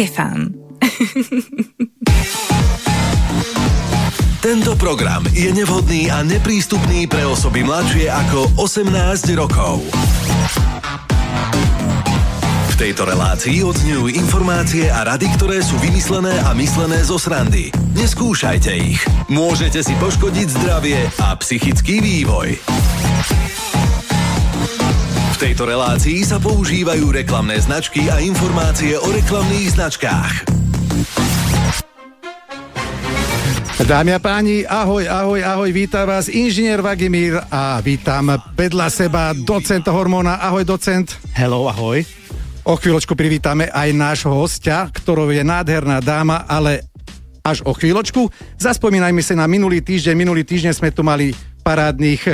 Kefán. Tento program je nevhodný a neprístupný pre osoby mladšie ako 18 rokov. V tejto relácii odzňujú informácie a rady, ktoré sú vymyslené a myslené zo srandy. Neskúšajte ich. Môžete si poškodiť zdravie a psychický vývoj. V tejto relácii sa používajú reklamné značky a informácie o reklamných značkách. Dámy a páni, ahoj, ahoj, ahoj, vítam vás inžinier Vagimír a vítam vedľa seba docenta Hormóna. Ahoj, docent. Hello, ahoj. O chvíľočku privítame aj nášho hostia, ktorou je nádherná dáma, ale až o chvíľočku. Zaspomínajme sa na minulý týždeň. Minulý týždeň sme tu mali parádnych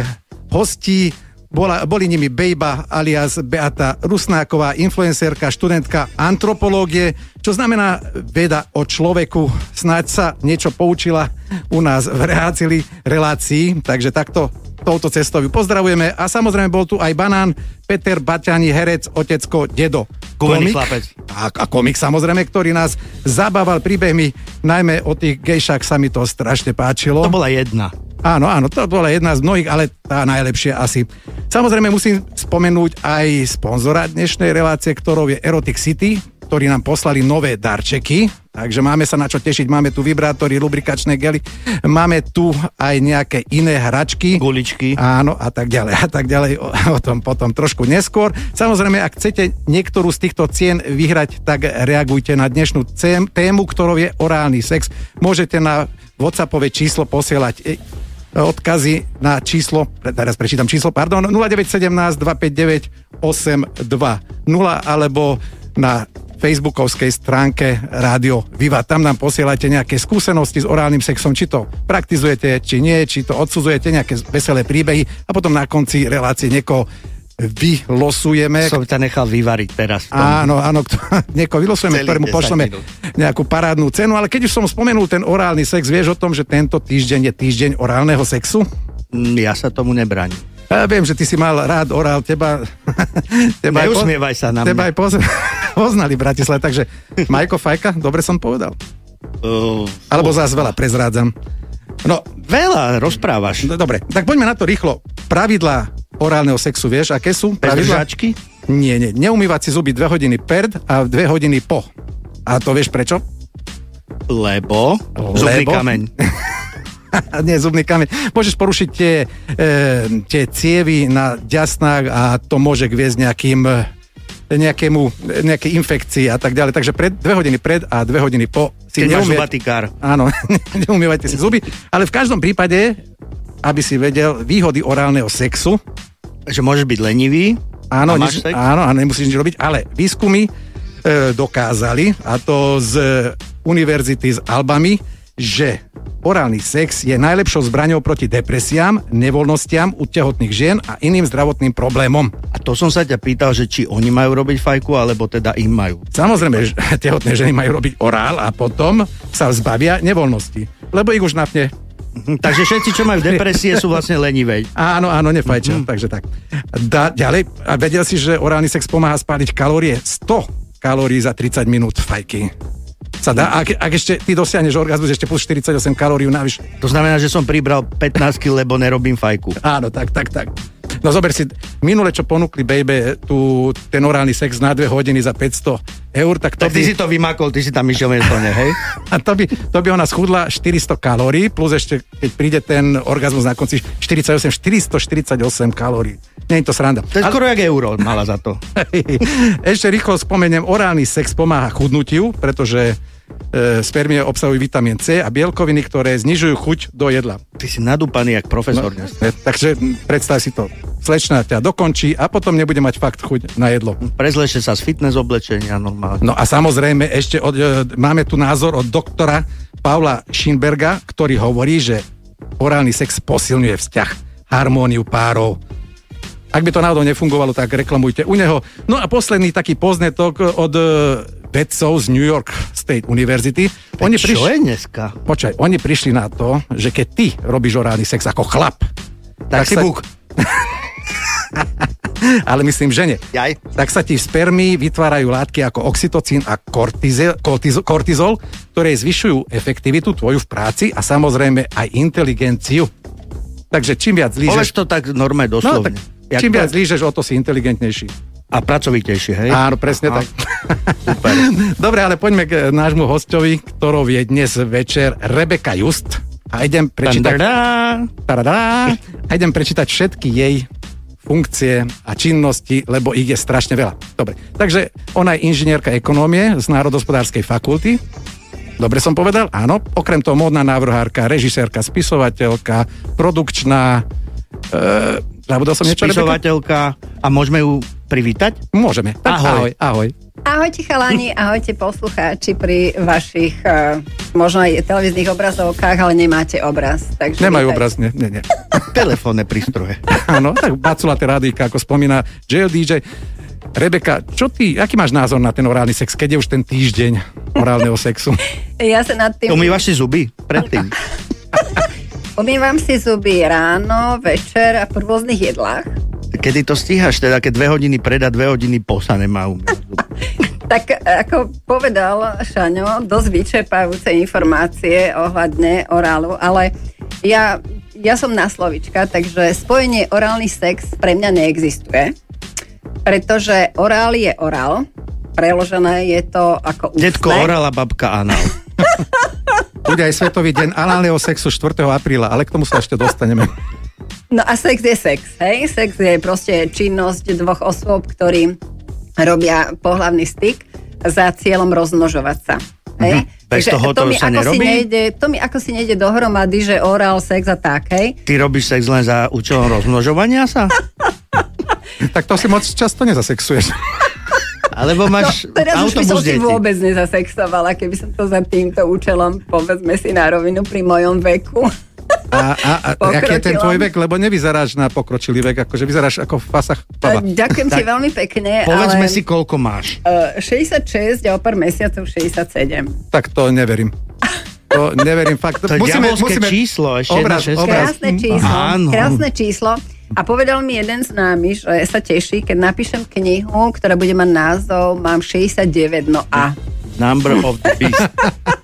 hostí, bola, boli nimi Bejba alias Beata Rusnáková, influencerka, študentka antropológie, čo znamená veda o človeku. Snáď sa niečo poučila u nás v relácii, relácii takže takto touto cestou ju pozdravujeme. A samozrejme bol tu aj Banán, Peter Baťani, herec, otecko, dedo. Komik. A, a komik samozrejme, ktorý nás zabával príbehmi, najmä o tých gejšách sa mi to strašne páčilo. To bola jedna. Áno, áno, to bola jedna z mnohých, ale tá najlepšia asi. Samozrejme musím spomenúť aj sponzora dnešnej relácie, ktorou je Erotic City, ktorí nám poslali nové darčeky, takže máme sa na čo tešiť. Máme tu vibrátory, lubrikačné gely, máme tu aj nejaké iné hračky. Guličky. Áno, a tak ďalej, a tak ďalej. O, o tom potom trošku neskôr. Samozrejme, ak chcete niektorú z týchto cien vyhrať, tak reagujte na dnešnú tému, ktorou je orálny sex. Môžete na WhatsAppové číslo posielať e, odkazy na číslo, teraz prečítam číslo, pardon, 0917 259 820 alebo na facebookovskej stránke Rádio Viva. Tam nám posielate nejaké skúsenosti s orálnym sexom, či to praktizujete, či nie, či to odsudzujete, nejaké veselé príbehy a potom na konci relácie niekoho vylosujeme. Som ťa nechal vyvariť teraz. Áno, áno, niekoho vylosujeme, ktorému pošleme nejakú parádnu cenu, ale keď už som spomenul ten orálny sex, vieš o tom, že tento týždeň je týždeň orálneho sexu? Mm, ja sa tomu nebránim. Ja viem, že ty si mal rád orál, teba... teba Neusmievaj sa na mňa. Teba aj poz, poznali v Bratislave, takže Majko Fajka, dobre som povedal? Uh, Alebo zás veľa prezrádzam. No, veľa rozprávaš. No, dobre, tak poďme na to rýchlo. Pravidlá orálneho sexu, vieš, aké sú? Pravidlá? Bez Nie, nie. Neumývať si zuby dve hodiny pred a dve hodiny po. A to vieš prečo? Lebo? Lebo? Zubný kameň. nie, zubný kameň. Môžeš porušiť tie, e, tie cievy na ďasnách a to môže viesť nejakým nejakému, nejakej infekcii a tak ďalej. Takže pred, dve hodiny pred a dve hodiny po si Keď. Áno, neumývajte si zuby. Ale v každom prípade aby si vedel výhody orálneho sexu. Že môžeš byť lenivý Áno, nič, áno, a nemusíš nič robiť, ale výskumy e, dokázali, a to z univerzity s Albami, že orálny sex je najlepšou zbraňou proti depresiám, nevoľnostiam u tehotných žien a iným zdravotným problémom. A to som sa ťa pýtal, že či oni majú robiť fajku, alebo teda im majú. Samozrejme, že tehotné ženy majú robiť orál a potom sa zbavia nevoľnosti, lebo ich už napne Mhm, takže všetci, čo majú depresie, sú vlastne lenivej. Áno, áno, nefajčia, mm-hmm. takže tak. Da, ďalej, a vedel si, že orálny sex pomáha spáliť kalórie 100 kalórií za 30 minút fajky. Sa dá, ak, ak ešte ty dosiahneš orgazmus ešte plus 48 kalórií navyše. To znamená, že som pribral 15 kg, lebo nerobím fajku. Áno, tak, tak, tak. No zober si, minule čo ponúkli baby tu ten orálny sex na dve hodiny za 500 eur, tak to tak by... ty si to vymakol, ty si tam išiel ne, hej? A to by, to by ona schudla 400 kalórií, plus ešte, keď príde ten orgazmus na konci 48, 448 kalórií. Nie je to sranda. To je skoro jak euro mala za to. ešte rýchlo spomeniem, orálny sex pomáha chudnutiu, pretože e, spermie obsahujú vitamín C a bielkoviny, ktoré znižujú chuť do jedla. Ty si nadúpaný jak profesor. No, ne, takže predstav si to. Slečna ťa dokončí a potom nebude mať fakt chuť na jedlo. Prezleše sa z fitness oblečenia normálne. No a samozrejme ešte od, e, máme tu názor od doktora Paula Schinberga, ktorý hovorí, že orálny sex posilňuje vzťah, harmóniu párov, ak by to náhodou nefungovalo, tak reklamujte u neho. No a posledný taký poznetok od e, vedcov z New York State University. Oni čo prišli, je dneska? Počkaj, oni prišli na to, že keď ty robíš orálny sex ako chlap, tak, tak si sa... ale myslím, že nie. Jaj. Tak sa ti v spermii vytvárajú látky ako oxytocín a kortize, kortizo, kortizol, ktoré zvyšujú efektivitu tvoju v práci a samozrejme aj inteligenciu. Takže čím viac lížeš... to tak normálne No, doslovne. tak, Jak čím to- viac lížeš, o to si inteligentnejší. A pracovitejšie, hej? Áno, presne Aha. tak. Super. Dobre, ale poďme k nášmu hostovi, ktorou je dnes večer Rebeka Just. A idem prečítať... Tadadá, a idem prečítať všetky jej funkcie a činnosti, lebo ich je strašne veľa. Dobre, takže ona je inžinierka ekonómie z Národospodárskej fakulty. Dobre som povedal? Áno. Okrem toho módna návrhárka, režisérka, spisovateľka, produkčná... E, zabudol som niečo, Rebeka? Spisovateľka. A môžeme ju privítať? Môžeme. Tak Ahoj. ahoj. ahoj. Ahojte chalani, ahojte poslucháči pri vašich uh, možno aj televíznych obrazovkách, ale nemáte obraz. Takže Nemajú vítajte. obraz, nie, nie, nie. Telefónne prístroje. Áno, tak baculaté rádíka, ako spomína DJ. Rebeka, čo ty, aký máš názor na ten orálny sex, keď je už ten týždeň orálneho sexu? Ja sa nad tým... Umývaš si zuby predtým. Umývam si zuby ráno, večer a po rôznych jedlách. Kedy to stíhaš, teda keď dve hodiny pred a dve hodiny po sa nemá. Tak ako povedal Šaňo, dosť vyčerpajúce informácie ohľadne orálu, ale ja, ja som na slovička, takže spojenie orálny sex pre mňa neexistuje, pretože orál je orál, preložené je to ako ústne. Detko orala, babka anal. Bude aj Svetový deň análneho sexu 4. apríla, ale k tomu sa ešte dostaneme. No a sex je sex, hej? Sex je proste činnosť dvoch osôb, ktorí robia pohlavný styk za cieľom rozmnožovať sa. Hej? Mhm. Bez toho to mi sa ako si nerobí? nejde, to mi ako si nejde dohromady, že oral, sex a tak, hej? Ty robíš sex len za účelom rozmnožovania sa? Tak to si moc často nezasexuješ. Alebo máš No, teraz už by som autobus si deti? vôbec nezasexovala, keby som to za týmto účelom, povedzme si na rovinu pri mojom veku. A, a, a aký je ten tvoj vek? Lebo nevyzeráš na pokročilý vek, akože vyzeráš ako v fasách Pavla. Ďakujem ti veľmi pekne, Povedzme ale si, koľko máš. uh, 66 a o pár mesiacov 67. Tak to neverím. To neverím fakt. To je diabolské číslo, ešte obraz, jedna obraz. Krásne číslo. Áno. Krásne číslo. A povedal mi jeden z námi, že sa teší, keď napíšem knihu, ktorá bude mať názov Mám 69, no a. Number of the beast.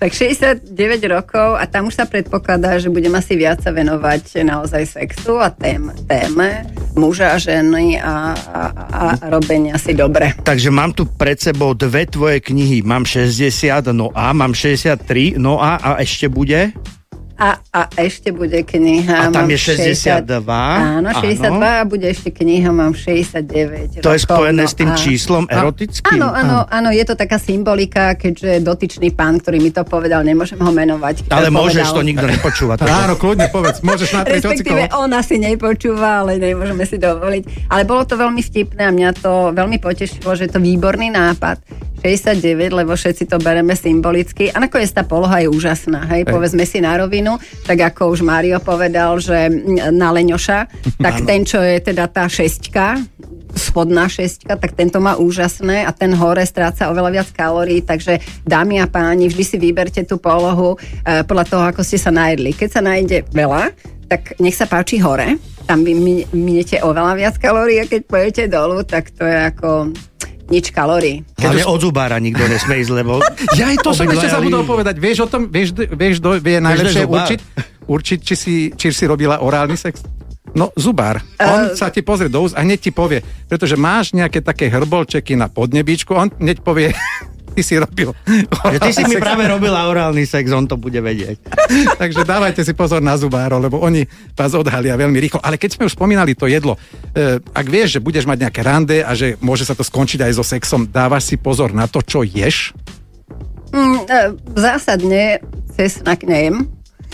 Tak 69 rokov a tam už sa predpokladá, že budem asi viac sa venovať naozaj sexu a tém, téme muža a ženy a, a, a robenia si dobre. Takže mám tu pred sebou dve tvoje knihy. Mám 60, no a, mám 63, no a, a ešte bude? A, a ešte bude kniha. A tam je 62. 60, áno, 62 Áno. a bude ešte kniha, mám 69 To je rokov, spojené no s tým a- číslom erotickým? Áno, áno, áno, je to taká symbolika, keďže dotyčný pán, ktorý mi to povedal, nemôžem ho menovať. Ale povedal, môžeš, to nikto nepočúva. Áno, kľudne povedz, môžeš natrieť Respektíve on asi nepočúva, ale nemôžeme si dovoliť. Ale bolo to veľmi vtipné a mňa to veľmi potešilo, že je to výborný nápad. 69, lebo všetci to bereme symbolicky. A nakoniec tá poloha je úžasná, hej, Hej. povedzme si na rovinu, tak ako už Mário povedal, že na Leňoša, tak ten, čo je teda tá šesťka, spodná šesťka, tak tento má úžasné a ten hore stráca oveľa viac kalórií, takže dámy a páni, vždy si vyberte tú polohu e, podľa toho, ako ste sa najedli. Keď sa najde veľa, tak nech sa páči hore, tam vy mi- minete oveľa viac kalórií a keď pojete dolu, tak to je ako nič kalórií. Hlavne od zubára nikto nesmie ísť, lebo... Ja aj to som ešte zabudol povedať. Vieš o tom, vieš, vieš do, vie najlepšie určiť, určiť či, si, či si robila orálny sex? No, zubár. On Eh, sa ti pozrie do úst a hneď ti povie, pretože máš nejaké také hrbolčeky na podnebíčku, on hneď povie, ty si robil Že ty si mi sex. práve robila orálny sex, on to bude vedieť. Takže dávajte si pozor na zubárov, lebo oni vás odhalia veľmi rýchlo. Ale keď sme už spomínali to jedlo, e, ak vieš, že budeš mať nejaké rande a že môže sa to skončiť aj so sexom, dávaš si pozor na to, čo ješ? Mm, e, zásadne cesnak nejem.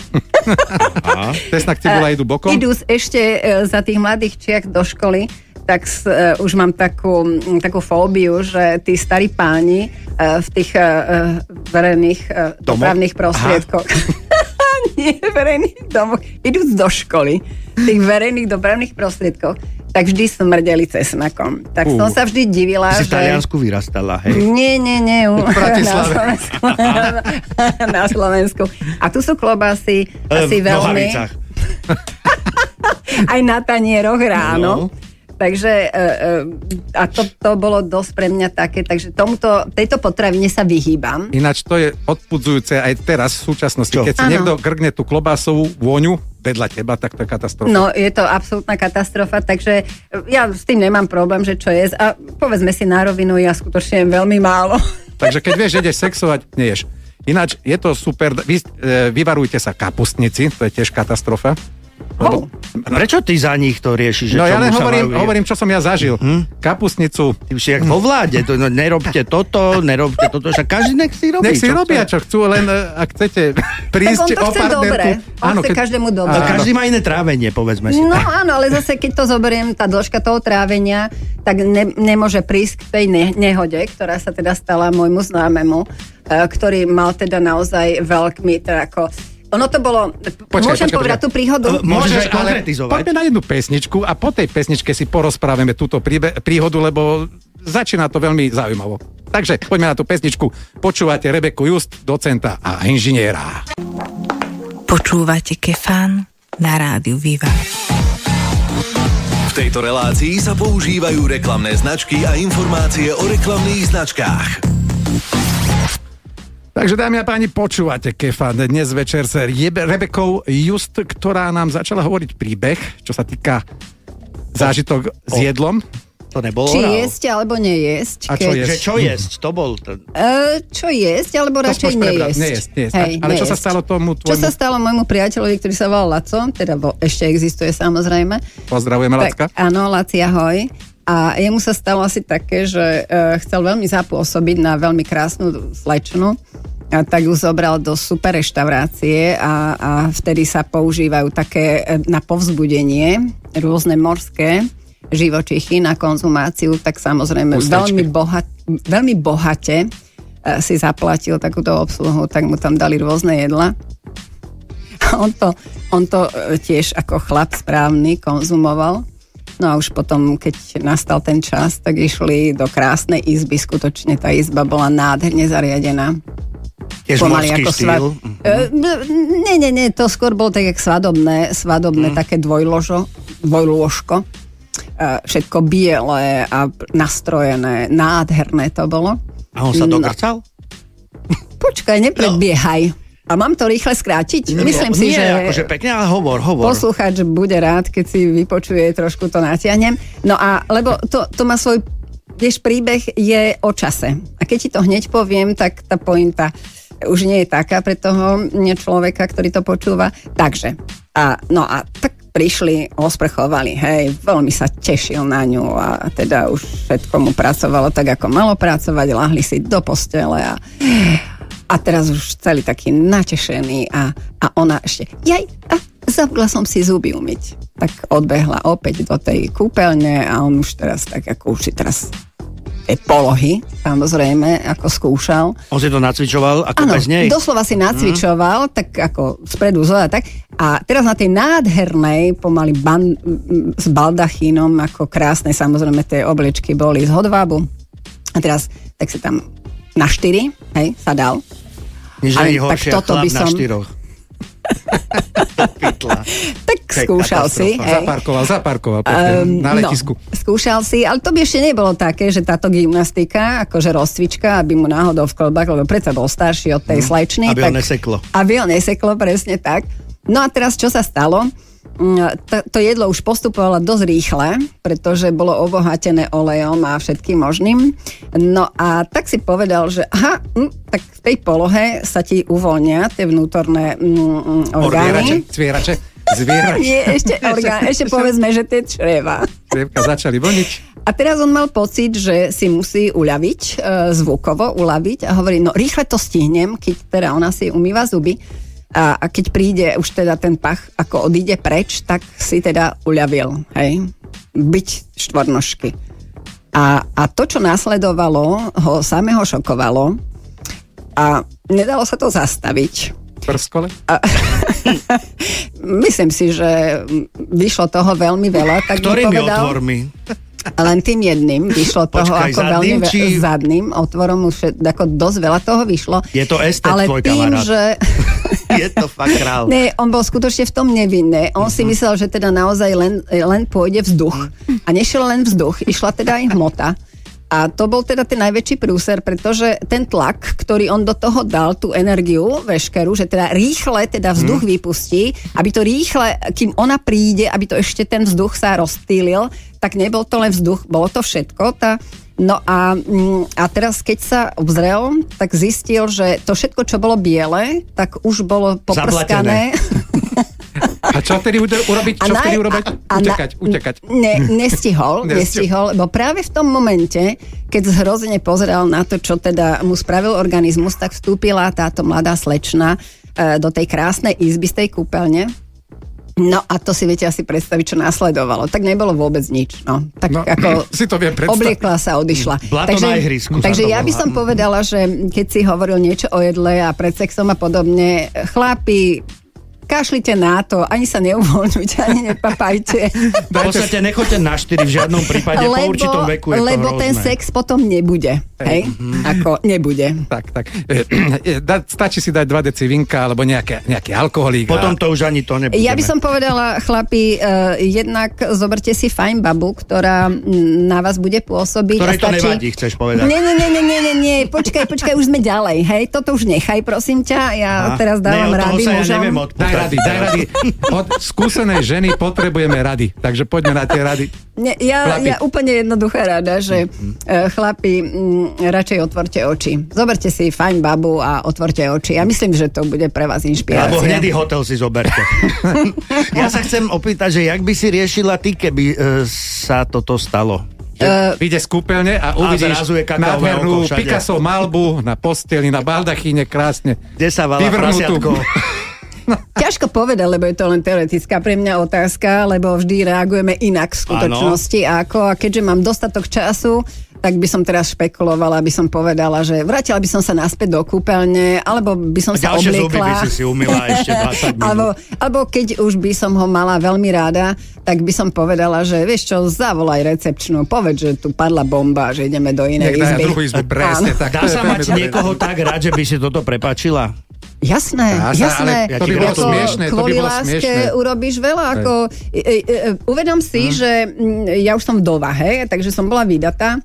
Cesnak cibula idú bokom? Idú ešte e, za tých mladých čiach do školy, tak e, už mám takú, takú fóbiu, že tí starí páni e, v tých e, verejných e, dopravných prostriedkoch nie verejných domoch, idú do školy, v tých verejných dopravných prostriedkoch, tak vždy smrdeli cesnakom. Tak som Fú. sa vždy divila, si v že... Taliansku vyrastala, hej? Nie, nie, nie. u-. Na Slovensku. na Slovensku. A tu sú klobásy asi v veľmi... Aj na tanieroch ráno. No. Takže e, e, a to, to bolo dosť pre mňa také, takže tomuto, tejto potravine sa vyhýbam. Ináč to je odpudzujúce aj teraz v súčasnosti. Čo? Keď si Áno. niekto grgne tú klobásovú vôňu vedľa teba, tak to je katastrofa. No, je to absolútna katastrofa, takže ja s tým nemám problém, že čo je. A povedzme si na rovinu, ja skutočne jem veľmi málo. Takže keď vieš, že ideš sexovať, neješ. Ináč je to super, vy, e, vyvarujte sa kapustnici, to je tiež katastrofa. Oh. Prečo ty za nich to riešiš? Že No ja len hovorím, hovorím, čo som ja zažil. Hm? Kapustnicu, Ty už si jak vo vláde, to, no, nerobte toto, nerobte toto, však každý nech si robí. nech si čo robia, chce. čo chcú, len e, ak chcete Tak prísť on to o chce dobre. On chce každému dobre. A Áno. každý má iné trávenie, povedzme si. No áno, ale zase keď to zoberiem, tá dĺžka toho trávenia, tak ne, nemôže prísť k tej ne, nehode, ktorá sa teda stala môjmu známemu, e, ktorý mal teda naozaj veľký, teda ako ono to bolo, Počkaj, môžem počkaj, povedať počkaj. tú príhodu? Môžeš aj ale. Poďme na jednu pesničku a po tej pesničke si porozprávame túto príbe- príhodu, lebo začína to veľmi zaujímavo. Takže poďme na tú pesničku. Počúvate Rebeku Just, docenta a inžiniera. Počúvate Kefán na rádiu Viva. V tejto relácii sa používajú reklamné značky a informácie o reklamných značkách. Takže dámy a páni, počúvate Kefa dnes večer s Rebe- Rebekou Just, ktorá nám začala hovoriť príbeh, čo sa týka zážitok s jedlom. To nebolo Či orál. jesť alebo nejesť. A čo keď- je? Že čo jesť? To bol ten... E, čo jesť, alebo To radšej nejesť. Nejesť, nejesť. Hej, Ale čo sa nejesť. stalo tomu Čo tvojmu... sa stalo môjmu priateľovi, ktorý sa volal Laco, teda vo, ešte existuje samozrejme. Pozdravujeme, Lacka. Áno, Laci, ahoj. A jemu sa stalo asi také, že uh, chcel veľmi zapôsobiť na veľmi krásnu slečnu, a tak ju zobral do super reštaurácie a, a vtedy sa používajú také e, na povzbudenie rôzne morské živočichy na konzumáciu, tak samozrejme veľmi, boha, veľmi bohate e, si zaplatil takúto obsluhu, tak mu tam dali rôzne jedla. A on to, on to e, tiež ako chlap správny konzumoval. No a už potom, keď nastal ten čas, tak išli do krásnej izby. Skutočne tá izba bola nádherne zariadená. Tiež morský štýl. Mhm. E, ne, ne, ne, to skôr bolo tak jak svadobné, svadobné Mhm. také dvojložo, dvojlôžko. E, všetko biele a nastrojené, nádherné to bolo. A on sa No. dogrcal? Počkaj, neprebiehaj. A mám to rýchle skrátiť? Myslím si, Nie, že... akože pekne, ale hovor, hovor. Poslucháč bude rád, keď si vypočuje, trošku to natiahnem. No a, lebo to, to má svoj, vieš, príbeh je o čase. A keď ti to hneď poviem, tak tá pointa už nie je taká pre toho človeka, ktorý to počúva. Takže, a, no a tak prišli, osprchovali, hej, veľmi sa tešil na ňu a teda už všetko mu pracovalo tak, ako malo pracovať, lahli si do postele a a teraz už celý taký natešený a, a ona ešte, jaj, a zabudla som si zuby umyť. Tak odbehla opäť do tej kúpeľne a on už teraz tak ako už si teraz polohy, samozrejme, ako skúšal. On si to nacvičoval ako Áno, bez nej. doslova si nacvičoval, tak ako spredu zora, tak. A teraz na tej nádhernej, pomaly ban, s baldachínom, ako krásne, samozrejme tie obličky boli z hodvábu. A teraz, tak si tam na štyri, hej, sa dal. Nič Ale tak toto by na som- štyroch. Pytla. Tak skúšal si, hej. Zaparkoval, zaparkoval pekne, Ehm, na letisku. No, skúšal si, ale to by ešte nebolo také, že táto gymnastika, akože rozcvička, aby mu náhodou v kolbách, lebo predsa bol starší od tej slajčnej. Aby ho neseklo. Aby ho neseklo, presne tak. No a teraz čo sa stalo? To, jedlo už postupovalo dosť rýchle, pretože bolo obohatené olejom a všetkým možným. No a tak si povedal, že aha, hm, tak v tej polohe sa ti uvoľnia tie vnútorné mm, orgány. zvierače, zvierače. Nie, ešte orgán, ešte povedzme, že tie čreva. Zvieratka začali voniť. A teraz on mal pocit, že si musí uľaviť, e, zvukovo uľaviť a hovorí, no rýchle to stihnem, keď teda ona si umýva zuby a, a keď príde už teda ten pach, ako odíde preč, tak si teda uľavil, hej, byť štvornožky. A, a to, čo následovalo, ho samého šokovalo a nedalo sa to zastaviť. Prskole? Myslím si, že vyšlo toho veľmi veľa. Tak mi Ktorými povedal, otvormi? Len tým jedným vyšlo toho Počkaj, ako zadným, veľmi ve- či- zadným otvorom už ako dosť veľa toho vyšlo. Je to estet, Ale tvoj tým, kamarát. že Je to fakt král. Ne, on bol skutočne v tom nevinný. On si myslel, že teda naozaj len, len pôjde vzduch. A nešiel len vzduch, išla teda aj hmota. A to bol teda ten najväčší prúser, pretože ten tlak, ktorý on do toho dal, tú energiu veškerú, že teda rýchle teda vzduch vypustí, aby to rýchle, kým ona príde, aby to ešte ten vzduch sa rozptýlil, tak nebol to len vzduch, bolo to všetko. Tá, No a, mm, a teraz, keď sa obzrel, tak zistil, že to všetko, čo bolo biele, tak už bolo poprskané. A čo tedy ude- urobiť? Čo vtedy urobiť? a- a na- Utekať, utekať. Ne, nestihol, Nestihol. lebo práve v tom momente, keď zhrozene pozeral na to, čo teda mu spravil organizmus, tak vstúpila táto mladá slečna e, do tej krásnej izby z tej kúpeľne. No a to si viete asi predstaviť, čo následovalo. Tak nebolo vôbec nič. No. Tak No, ako si to viem predstaviť. Obliekla sa, odišla. Blato na ihrisku takže ja by som povedala, že keď si hovoril niečo o jedle a pred sexom a podobne, chlapi, kašlite na to, ani sa neuvoľňujte, ani nepapajte. V podstate nechoďte na štyri v žiadnom prípade, po určitom veku je lebo to ten sex potom nebude. Hej? Ako nebude. Tak, tak. E, e, da, stačí si dať 2 deci vinka alebo nejaké, nejaký alkoholík. Potom to už ani to nebudeme. Ja by som povedala, chlapi, uh, jednak zoberte si fajn babu, ktorá na vás bude pôsobiť. Ktorej a to stačí... nevadí, chceš povedať. Nie, nie, nie, nie, nie, nie, nie, počkaj, počkaj, už sme ďalej, hej, toto už nechaj, prosím ťa, ja Aha. teraz dávam ne, rady sa ja mužom. neviem odpútať. Rady, daj rady. Od skúsenej ženy potrebujeme rady. Takže poďme na tie rady. Nie, ja, Chlapi. ja úplne jednoduchá rada, že uh, chlapi, mm, radšej otvorte oči. Zoberte si fajn babu a otvorte oči. Ja myslím, že to bude pre vás inšpirácia. Alebo hnedý hotel si zoberte. ja sa chcem opýtať, že jak by si riešila ty, keby e, sa toto stalo? Že vyjde z kúpeľne a uvidíš kakaové nádhernú. Picasso malbu na posteli, na baldachíne krásne. Kde sa Vyvrhnutú. prasiatko? Ťažko povedať, lebo je to len teoretická pre mňa otázka, lebo vždy reagujeme inak v skutočnosti a ako. A keďže mám dostatok času, tak by som teraz špekulovala, by som povedala, že vrátila by som sa naspäť do kúpeľne, alebo by som sa Ďalšie zuby obliekla. by si si umila ešte 20 minút. alebo, alebo keď už by som ho mala veľmi ráda, tak by som povedala, že vieš čo, zavolaj recepčnú, povedz, že tu padla bomba, že ideme do inej Nech izby. druhú izbu, presne tak. Dá sa mať niekoho tak rád, že by si toto prepačila? Jasné, sa, jasné. ale to by bolo Ako smiešné, to by Kvôli bolo láske smiešné. urobíš veľa. Ako, e, e, e, uvedom si, že mm, ja už som vdova, hej, takže som bola vydatá.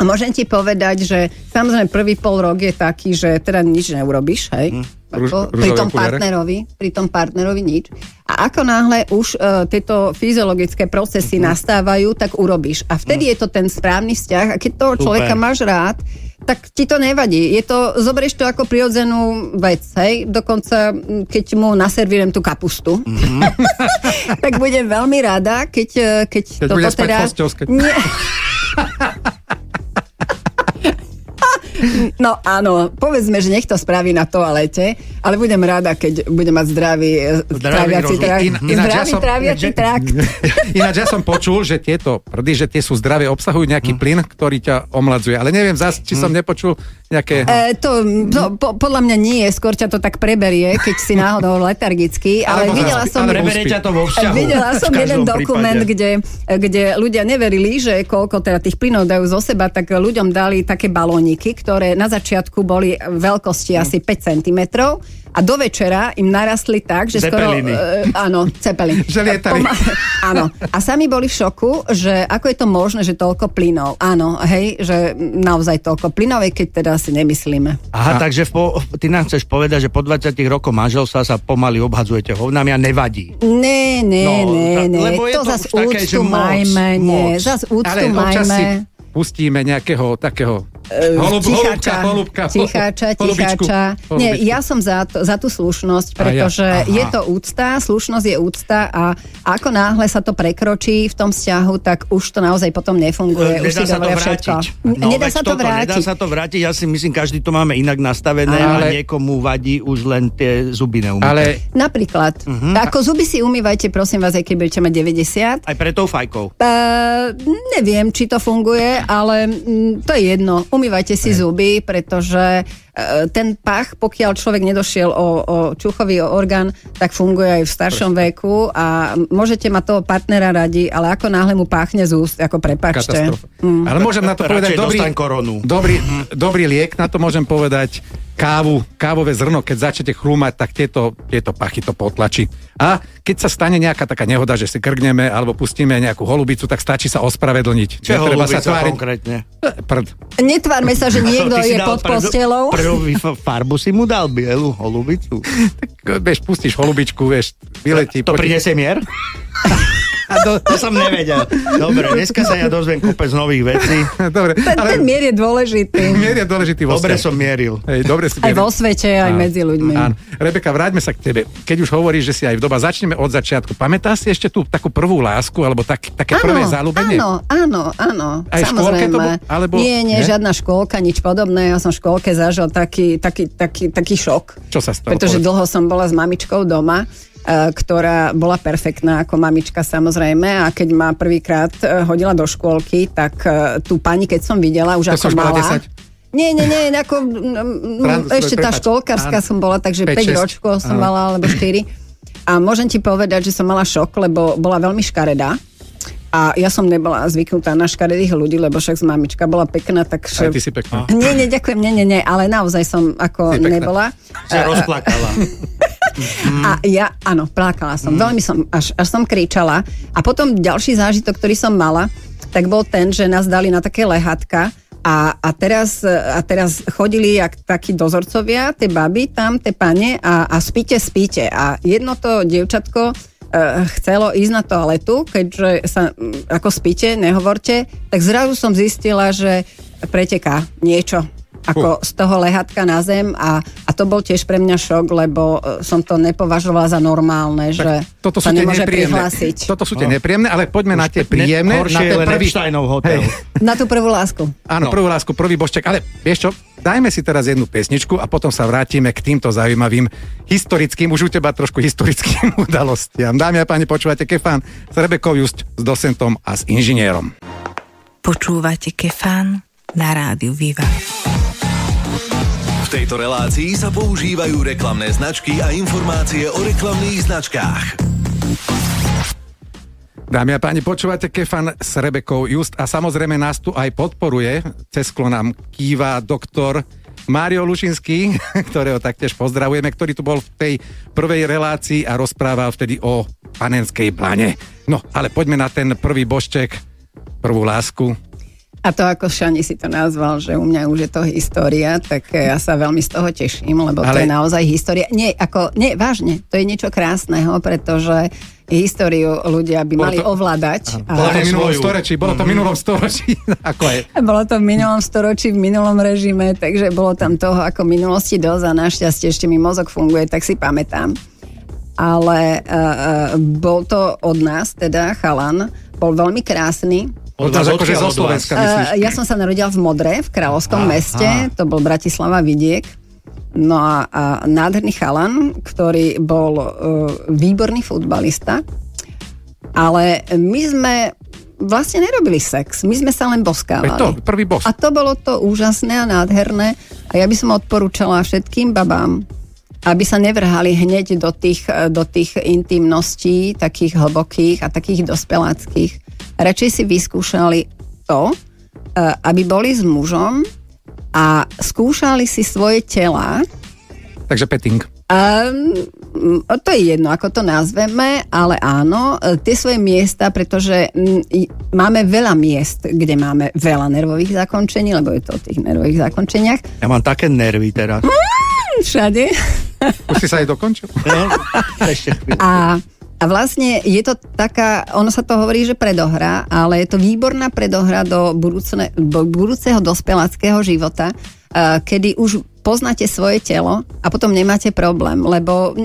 A môžem ti povedať, že samozrejme prvý pol rok je taký, že teda nič neurobiš, hej. Rúž- Ako, pri tom partnerovi, pri tom partnerovi nič. A ako náhle už uh, tieto fyziologické procesy nastávajú, tak urobíš. A vtedy je to ten správny vzťah. A keď toho Super. človeka máš rád, tak ti to nevadí. Je to, zoberieš to ako prirodzenú vec, hej? Dokonca, keď mu naservírujem tú kapustu, tak budem veľmi rada, keď, eh, keď, Keď toto teda... hosťovske. Nie. No áno, povedzme, že nech to spraví na toalete, ale budem rada, keď budem mať zdravý, eh, Zdravý tráviaci trakt. In- ináč ja zdravý som- tráviaci že- trakt. Ináč ja som počul, že tieto prdy, že tie sú zdravé, obsahujú nejaký plyn, ktorý ťa omladzuje. Ale neviem zas, či som nepočul nejaké... E, to, to po, podľa mňa nie, skôr ťa to tak preberie, keď si náhodou letargický, ale Alebo videla som... Preberie ťa to vo vzťahu. Videla som jeden dokument, prípade. kde, kde ľudia neverili, že koľko teda tých plynov dajú zo seba, tak ľuďom dali také balóniky, ktoré na začiatku boli veľkosti asi 5 cm a do večera im narastli tak, že Zeppeliny. skoro... E, áno, cepelin. Že lietali. áno. A sami boli v šoku, že ako je to možné, že toľko plynov. Áno, hej, že naozaj toľko plynov, keď teda si nemyslíme. Aha, takže v po, ty nám chceš povedať, že po 20 rokoch manželstva sa pomaly obhadzujete hovnami a nevadí. Ne, ne, No, ne, tak- ne. lebo je To to zas už také, že úctu moc, majme, nie. moc. Zas úctu Ale občas si majme. pustíme nejakého takého holub, Ticháča, holubka, holubka, ticháča, ticháča. Nie, ja som za, to, za tú slušnosť, ja. pretože Aha. je to úcta, slušnosť je úcta a ako náhle sa to prekročí v tom vzťahu, tak už to naozaj potom nefunguje. už Nedá si sa to vrátiť. No, nedá sa to toto, Nedá vrátiť. sa to vrátiť, ja si myslím, každý to máme inak nastavené Ale- a niekomu vadí už len tie zuby neumyté. Ale Napríklad. Mhm. Ako zuby si umývajte, prosím vás, aj keď budete mať 90. Aj pre tou fajkou. Uh, neviem, či to funguje, ale mm, to je jedno. Umývajte si zuby, pretože e, ten pach, pokiaľ človek nedošiel o, o čuchový orgán, tak funguje aj v staršom veku a môžete mať toho partnera radi, ale ako náhle mu páchne z úst, ako prepačte. Mm. Ale môžem na to povedať dobrý, koronu. Dobrý, dobrý liek, na to môžem povedať kávu, kávové zrno, keď začnete chrúmať, tak tieto, tieto pachy to potlačí. A keď sa stane nejaká taká nehoda, že si krgneme alebo pustíme nejakú holubicu, tak stačí sa ospravedlniť. Čo je sa tváriť. konkrétne? Prd. Netvárme sa, že niekto je pod postelou. Prvú farbu si mu dal bielu holubicu. Tak vieš, pustíš holubičku, vieš, vyletí. To, to prinesie mier? A to, to som nevedel. Dobre, dneska sa ja dozviem kopec nových vecí. Dobre, ten, ale... ten mier je dôležitý. Mier je dôležitý vo Dobre som mieril. Hej, dobre si aj vo svete, aj áno, medzi ľuďmi. Áno. Rebeka, vráťme sa k tebe. Keď už hovoríš, že si aj v doba, začneme od začiatku. Pamätáš si ešte tú takú prvú lásku, alebo tak, také áno, prvé zalúbenie? Áno, áno, áno. Aj Samozrejme. To bol, alebo... Nie, nie, nie, žiadna škôlka, nič podobné. Ja som v škôlke zažil taký, taký, taký, taký šok. Čo sa stalo? Pretože povedz. dlho som bola s mamičkou doma ktorá bola perfektná ako mamička samozrejme a keď ma prvýkrát e, hodila do škôlky, tak e, tú pani, keď som videla už to ako malá... 10? Nie, nie, nie, ako, ešte tá školkárska som bola, takže 5, 5 ročkov som mala, alebo 4. A môžem ti povedať, že som mala šok, lebo bola veľmi škaredá. A ja som nebola zvyknutá na škaredých ľudí, lebo však z mamička bola pekná, tak... Aj ty si pekná. Nie, nie, ďakujem, nie, nie, nie, ale naozaj som ako nebola. Sa rozplakala. A ja, áno, plákala som. Mm. Veľmi som, až, až som kričala. A potom ďalší zážitok, ktorý som mala, tak bol ten, že nás dali na také lehatka a, a, teraz, a teraz chodili jak takí dozorcovia, tie baby tam, tie pane a, a spíte, spíte. A jedno to dievčatko uh, chcelo ísť na toaletu, keďže sa ako spíte, nehovorte, tak zrazu som zistila, že preteká niečo ako z toho lehatka na zem a, a to bol tiež pre mňa šok, lebo e, som to nepovažovala za normálne, tak že toto sa nemôže prihlásiť. Toto sú tie no. nepríjemné, ale poďme Už na tie príjemné. Na, ten prvý... hotel. Na tú prvú lásku. Áno, no. prvú lásku, prvý bošček. Ale vieš čo, dajme si teraz jednu pesničku a potom sa vrátime k týmto zaujímavým historickým, už u teba trošku historickým udalostiam. Dámy a páni, počúvate Kefán s Rebekou Just, s docentom a s inžinierom. Počúvate Kefán na rádiu Viva tejto relácii sa používajú reklamné značky a informácie o reklamných značkách. Dámy a páni, počúvate Kefan s Rebekou Just a samozrejme nás tu aj podporuje. Cez nám kýva doktor Mário Lušinský, ktorého taktiež pozdravujeme, ktorý tu bol v tej prvej relácii a rozprával vtedy o panenskej plane. No, ale poďme na ten prvý bošček, prvú lásku, a to, ako Šani si to nazval, že u mňa už je to história, tak ja sa veľmi z toho teším, lebo Ale... to je naozaj história. Nie, ako, nie, vážne, to je niečo krásneho, pretože históriu ľudia by bolo mali to, ovládať. A, bolo to v minulom storočí, bolo to v minulom storočí. ako je. Bolo to v minulom storočí, v minulom režime, takže bolo tam toho ako minulosti dosť a našťastie ešte mi mozog funguje, tak si pamätám. Ale uh, uh, bol to od nás, teda chalan, bol veľmi krásny, od akože zo Slovenska, myslíš? Uh, ja som sa narodila v Modre, v kráľovskom ah, meste, ah. to bol Bratislava Vidiek. No a, a nádherný chalan, ktorý bol uh, výborný futbalista, ale my sme vlastne nerobili sex, my sme sa len boskávali. To, prvý bos. A to bolo to úžasné a nádherné a ja by som odporúčala všetkým babám, aby sa nevrhali hneď do tých, do tých intimností, takých hlbokých a takých dospeláckých, radšej si vyskúšali to, e, aby boli s mužom a skúšali si svoje tela. Takže petting. Um, to je jedno, ako to nazveme, ale áno, e, tie svoje miesta, pretože máme veľa miest, kde máme veľa nervových zakončení, lebo je to o tých nervových zakončeniach. Ja mám také nervy teraz. Mm, všade. Už si sa aj dokončil? ešte A a vlastne je to taká, ono sa to hovorí, že predohra, ale je to výborná predohra do, budúcne, budúceho dospeláckého života, uh, kedy už poznáte svoje telo a potom nemáte problém, lebo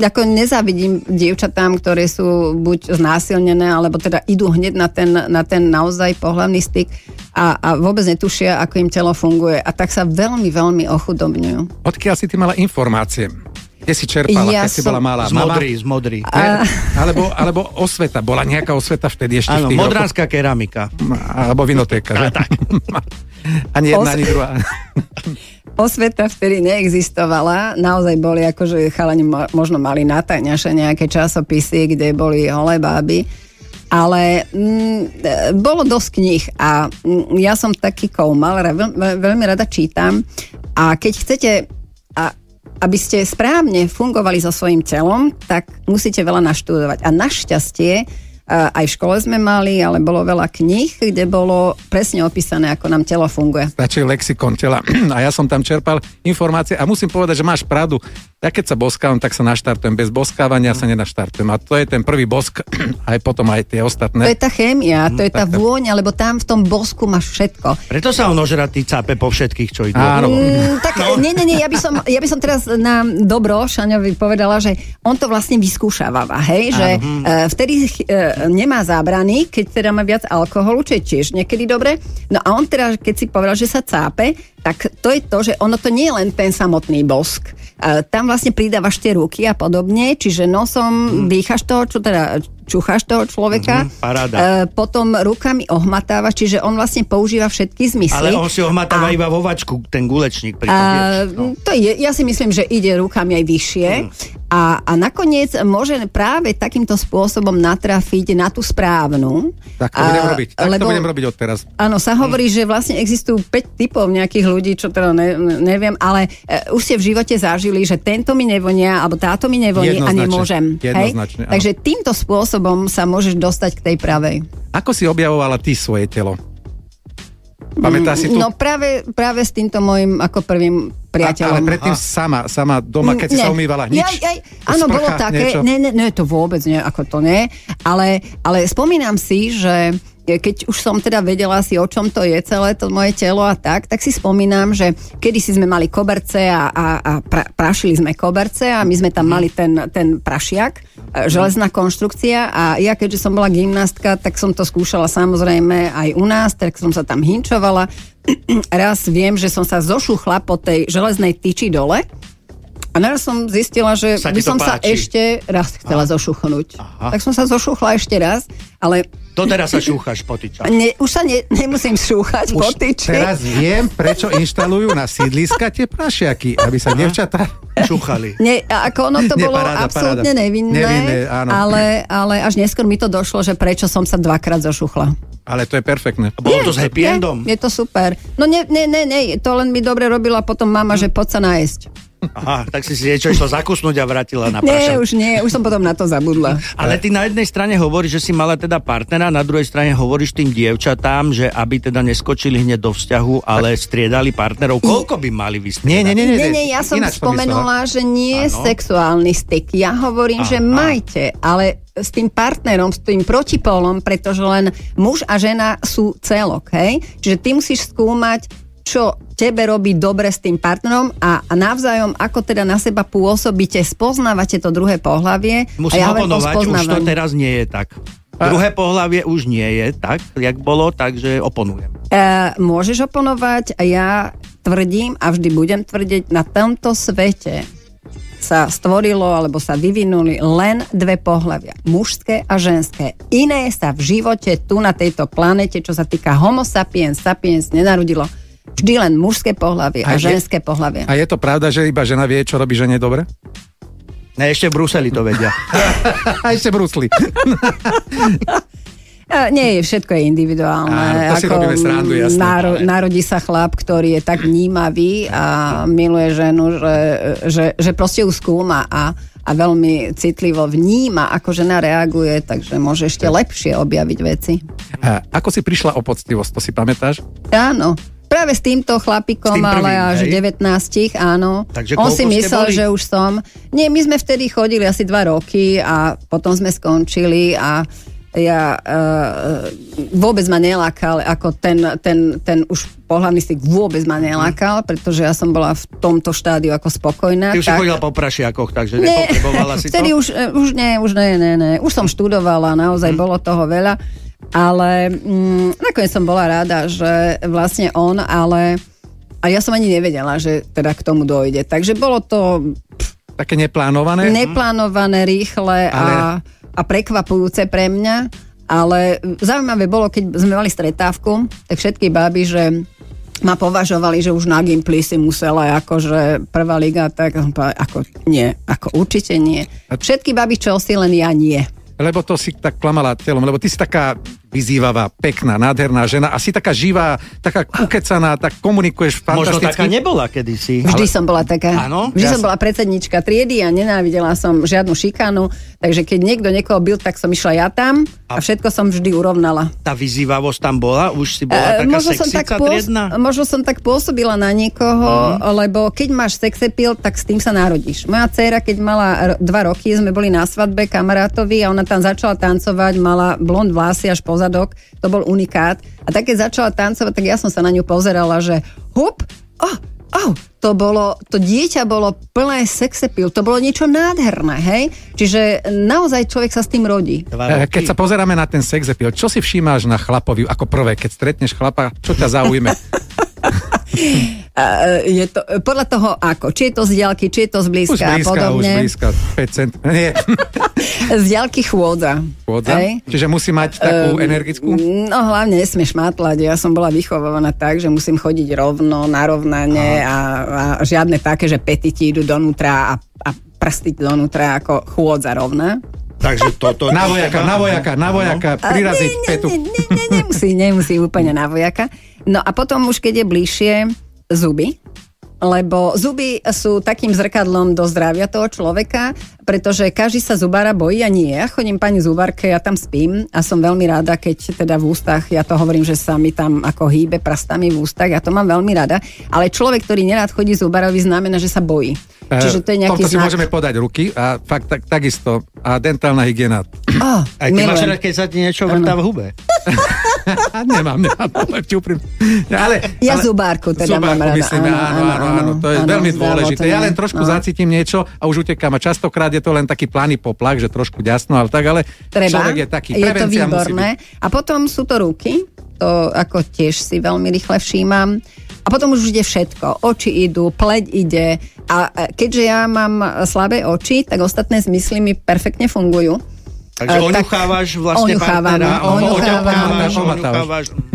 ako nezávidím dievčatám, ktoré sú buď znásilnené, alebo teda idú hneď na ten, na ten naozaj pohľavný styk a, a vôbec netušia, ako im telo funguje a tak sa veľmi, veľmi ochudobňujú. Odkiaľ si ty mala informácie? Kde si čerpala, Ja keď si som- bola malá? Z Mama? modrý, z modrý. Ne? Alebo, alebo osveta. Bola nejaká osveta vtedy ešte Áno, v tých rokoch? modránska keramika. Alebo vinotéka, že? ani jedna, Os- ani druhá. Osveta vtedy neexistovala, naozaj boli akože chalani mo- možno mali natajňaše nejaké časopisy, kde boli holé báby, ale mm, bolo dosť kníh a mm, ja som taký koumal, veľ- veľmi rada čítam a keď chcete, a, aby ste správne fungovali so svojím telom, tak musíte veľa naštudovať. A našťastie a aj v škole sme mali, ale bolo veľa kníh, kde bolo presne opísané, ako nám telo funguje. Stačí lexikon tela. A ja som tam čerpal informácie a musím povedať, že máš pravdu. Ja keď sa boskávam, tak sa naštartujem. Bez boskávania sa nenaštartujem. A to je ten prvý bosk, aj potom aj tie To ostatné. je tá chémia, to je tá tak, vôňa, lebo tam v tom bosku máš všetko. Preto sa on ožratý cápe po všetkých, čo idú. Áno. Mm, tak nie, nie, nie, ja by, som, ja by som teraz na dobro Šaňovi povedala, že on to vlastne vyskúšaváva, hej, že uh, vtedy uh, nemá zábrany, keď teda má viac alkoholu, čo je tiež niekedy dobre. No a on teda, keď si povedal, že sa cápe, tak to je to, že ono to nie je len ten samotný bosk. Uh, tam vlastne pridávaš tie ruky a podobne, čiže nosom dýchaš toho, čo teda čúcháš toho človeka. Mhm, paráda. Uh, potom rukami ohmatávaš, čiže on vlastne používa všetky zmysly. Ale on si ho hmatáva A- iba vo vačku, ten gulečník. Pritom, a, vieš, no. to je, ja si myslím, že ide rukami aj vyššie. A, a nakoniec môže práve takýmto spôsobom natrafiť na tú správnu. Tak to budem A- robiť. Tak to budem robiť odteraz. Áno, sa hovorí, že vlastne existujú 5 typov nejakých ľudí, čo teda ne, neviem, ale e, už ste v živote zažili, že tento mi nevonia, alebo táto mi nevoní a Jednoznačne. nemôžem. Hej? Jednoznačne, áno. Takže týmto spôsobom sa môžeš dostať k tej pravej. Ako si objavovala ty svoje telo? Pamätáš si tu? No práve, práve s týmto môjim ako prvým A, priateľom. ale predtým sama, sama doma, keď si Nie. sa umývala nič? Ja, ja, áno, bolo také, niečo? ne, ne, ne, to vôbec nie, ako to nie, ale, ale spomínam si, že keď už som teda vedela si, o čom to je celé to moje telo a tak, tak si spomínam, že kedy si sme mali koberce a, a, a pra, prašili sme koberce a my sme tam mali ten, ten prašiak, e, železná konštrukcia. A ja keďže som bola gymnastka, tak som to skúšala samozrejme aj u nás, tak som sa tam hinčovala. Raz viem, že som sa zošuchla po tej železnej tyči dole a naraz som zistila, že Sa by to som sa páči. ešte raz chcela zošuchnúť. Aha. Tak som sa zošuchla ešte raz, ale Doteraz sa šúchaš po tyča. ne, už sa ne, nemusím šúchať Už teraz viem, prečo inštalujú na sídliska tie prašiaky, aby sa devčatá... Šúchali. Nie, a ako ono to Nie, bolo paráda, absolútne paráda. nevinné, Nevinné, áno. ale, ale až neskôr mi to došlo, že prečo som sa dvakrát zošuchla. Ale to je perfektné. A bolo to s happy endom? Je to super. No ne, ne, ne, ne, to len mi dobre robila potom mama, že poď sa nájsť. Aha, tak si si niečo išlo zakusnúť a vrátila na Nie, prašak. už nie, už som potom na to zabudla. Ale ty na jednej strane hovoríš, že si mala teda partnera, na druhej strane hovoríš tým dievčatám, že aby teda neskočili hneď do vzťahu, ale striedali partnerov. Koľko by mali vystriedať? Nie, nie, nie, nie. Nie, nie, ja som spomenula, že nie je sexuálny styk. Ja hovorím, že majte, ale s tým partnerom, s tým protipolom, pretože len muž a žena sú celok, hej? Čiže ty musíš skúmať, čo tebe robí dobre s tým partnerom a, a navzájom, ako teda na seba pôsobíte, spoznávate to druhé pohlavie. Musím a ja oponovať, už to teraz nie je tak. Druhé pohlavie už nie je tak, jak bolo, takže oponujem. E, môžeš oponovať a ja tvrdím a vždy budem tvrdiť, na tomto svete sa stvorilo alebo sa vyvinuli len dve pohľavia, mužské a ženské. Iné sa v živote tu na tejto planete, čo sa týka homo sapiens, sapiens, nenarodilo. Vždy len mužské pohľavie a, A je- ženské pohľavie. A je to pravda, že iba žena vie, čo robí žene dobre? Ne, ešte v Bruseli to vedia. A ešte brusli. Nie, všetko je individuálne. Áno, to si robíme srandu, jasné, náro, ale- Narodí sa chlap, ktorý je tak vnímavý a miluje ženu, že, že, že proste ju skúma a, a veľmi citlivo vníma, ako žena reaguje, takže môže ešte lepšie objaviť veci. A ako si prišla o poctivosť, to si pamätáš? Áno. Práve s týmto chlapikom, S tým prvým, ale až hej? 19, áno. Takže On si myslel, že už som... Nie, my sme vtedy chodili asi dva roky a potom sme skončili a ja uh, vôbec ma nelákal, ako ten, ten, ten už pohľadný styk vôbec ma nelákal, pretože ja som bola v tomto štádiu ako spokojná. Ty už si tak- chodila po prašiakoch, takže nie, nepotrebovala si vtedy to? už, e, už nie, už nie, nie, nie. Už som študovala, naozaj bolo toho veľa, ale mm, nakoniec som bola rada, že vlastne on, ale a ja som ani nevedela, že teda k tomu dojde. Takže bolo to pff, Také neplánované? Neplánované, rýchle a, a prekvapujúce pre mňa. Ale zaujímavé bolo, keď sme mali stretávku, tak všetky báby, že ma považovali, že už na Gimply si musela akože prvá liga, tak ako nie, ako určite nie. Všetky baby čo si, len ja nie. Lebo to si tak klamala telom, lebo ty si taká vyzývavá, pekná, nádherná žena a si taká živá, taká ukecaná, tak komunikuješ Možno fantasticky. taká nebola kedysi. Vždy som bola taká. Áno? Vždy Ja som bola predsednička triedy a nenávidela som žiadnu šikanu, takže keď niekto niekoho bil, tak som išla ja tam a všetko som vždy urovnala. Tá vyzývavosť tam bola? Už si bola E, taká možno, som tak pôs- možno som tak pôsobila na niekoho, Mhm. lebo keď máš sexepil, tak s tým sa narodíš. Moja dcéra, keď mala r- dva roky, sme boli na svadbe kamarátovi a ona tam začala tancovať, mala blond vlasy až po zadok, to bol unikát. A tak keď začala tancovať, tak ja som sa na ňu pozerala, že hup, oh, oh, to bolo, to dieťa bolo plné sexepil, to bolo niečo nádherné, hej? Čiže naozaj človek sa s tým rodí. E, roky. Keď sa pozeráme na ten sex appeal, čo si všímáš na chlapovi ako prvé? Keď stretneš chlapa, čo ťa zaujíme? E, je to, e, podľa toho ako, či je to z diaľky, či je to z Už blízka a blízka, už podobne. blízka, 5 cent. Nie, Z diaľky chôdza. pôdza. Hej. Čiže musí mať takú Ehm, energickú? No hlavne nesmieš matlať. Ja som bola vychovaná tak, že musím chodiť rovno, narovnane a, a žiadne také, že pety ti idú donútra a, a prsty donútra ako chôdza rovná. Takže toto... Na vojaka, na vojaka, na vojaka, priraziť petu. Nie, nie, nie, nemusí, nemusí úplne na vojaka. No a potom už keď je bližšie, zuby. Lebo zuby sú takým zrkadlom do zdravia toho človeka, pretože každý sa zubára bojí a nie. Ja chodím pani zubárke, ja tam spím a som veľmi rada, keď teda v ústach, ja to hovorím, že sa mi tam ako hýbe prstami v ústach, ja to mám veľmi rada. Ale človek, ktorý nerád chodí zubárovi, znamená, že sa bojí. Čiže to je nejaký tomto si znak. môžeme podať ruky a fakt tak, takisto. A dentálna hygiena. Oh, Aj ty máš rád, keď sa ti niečo vrtá v hube. Nemám, nemám, poviem ti úprim. Ale, Ja ale, zubárku teda mám rada. Myslím, áno, áno, áno, áno, to je áno, veľmi dôležité. Ja len trošku No. zacítim niečo a už utekám. A častokrát je to len taký planý poplach, že trošku ďasno, ale tak, ale Treba, človek je taký. je to výborné. A potom sú to ruky, to ako tiež si veľmi rýchle všímam. A potom už ide všetko. Oči idú, pleť ide. A keďže ja mám slabé oči, tak ostatné zmysly mi perfektne fungujú. Takže tak oňuchávaš vlastne oňuchávam, partnera. Oňuchávaš,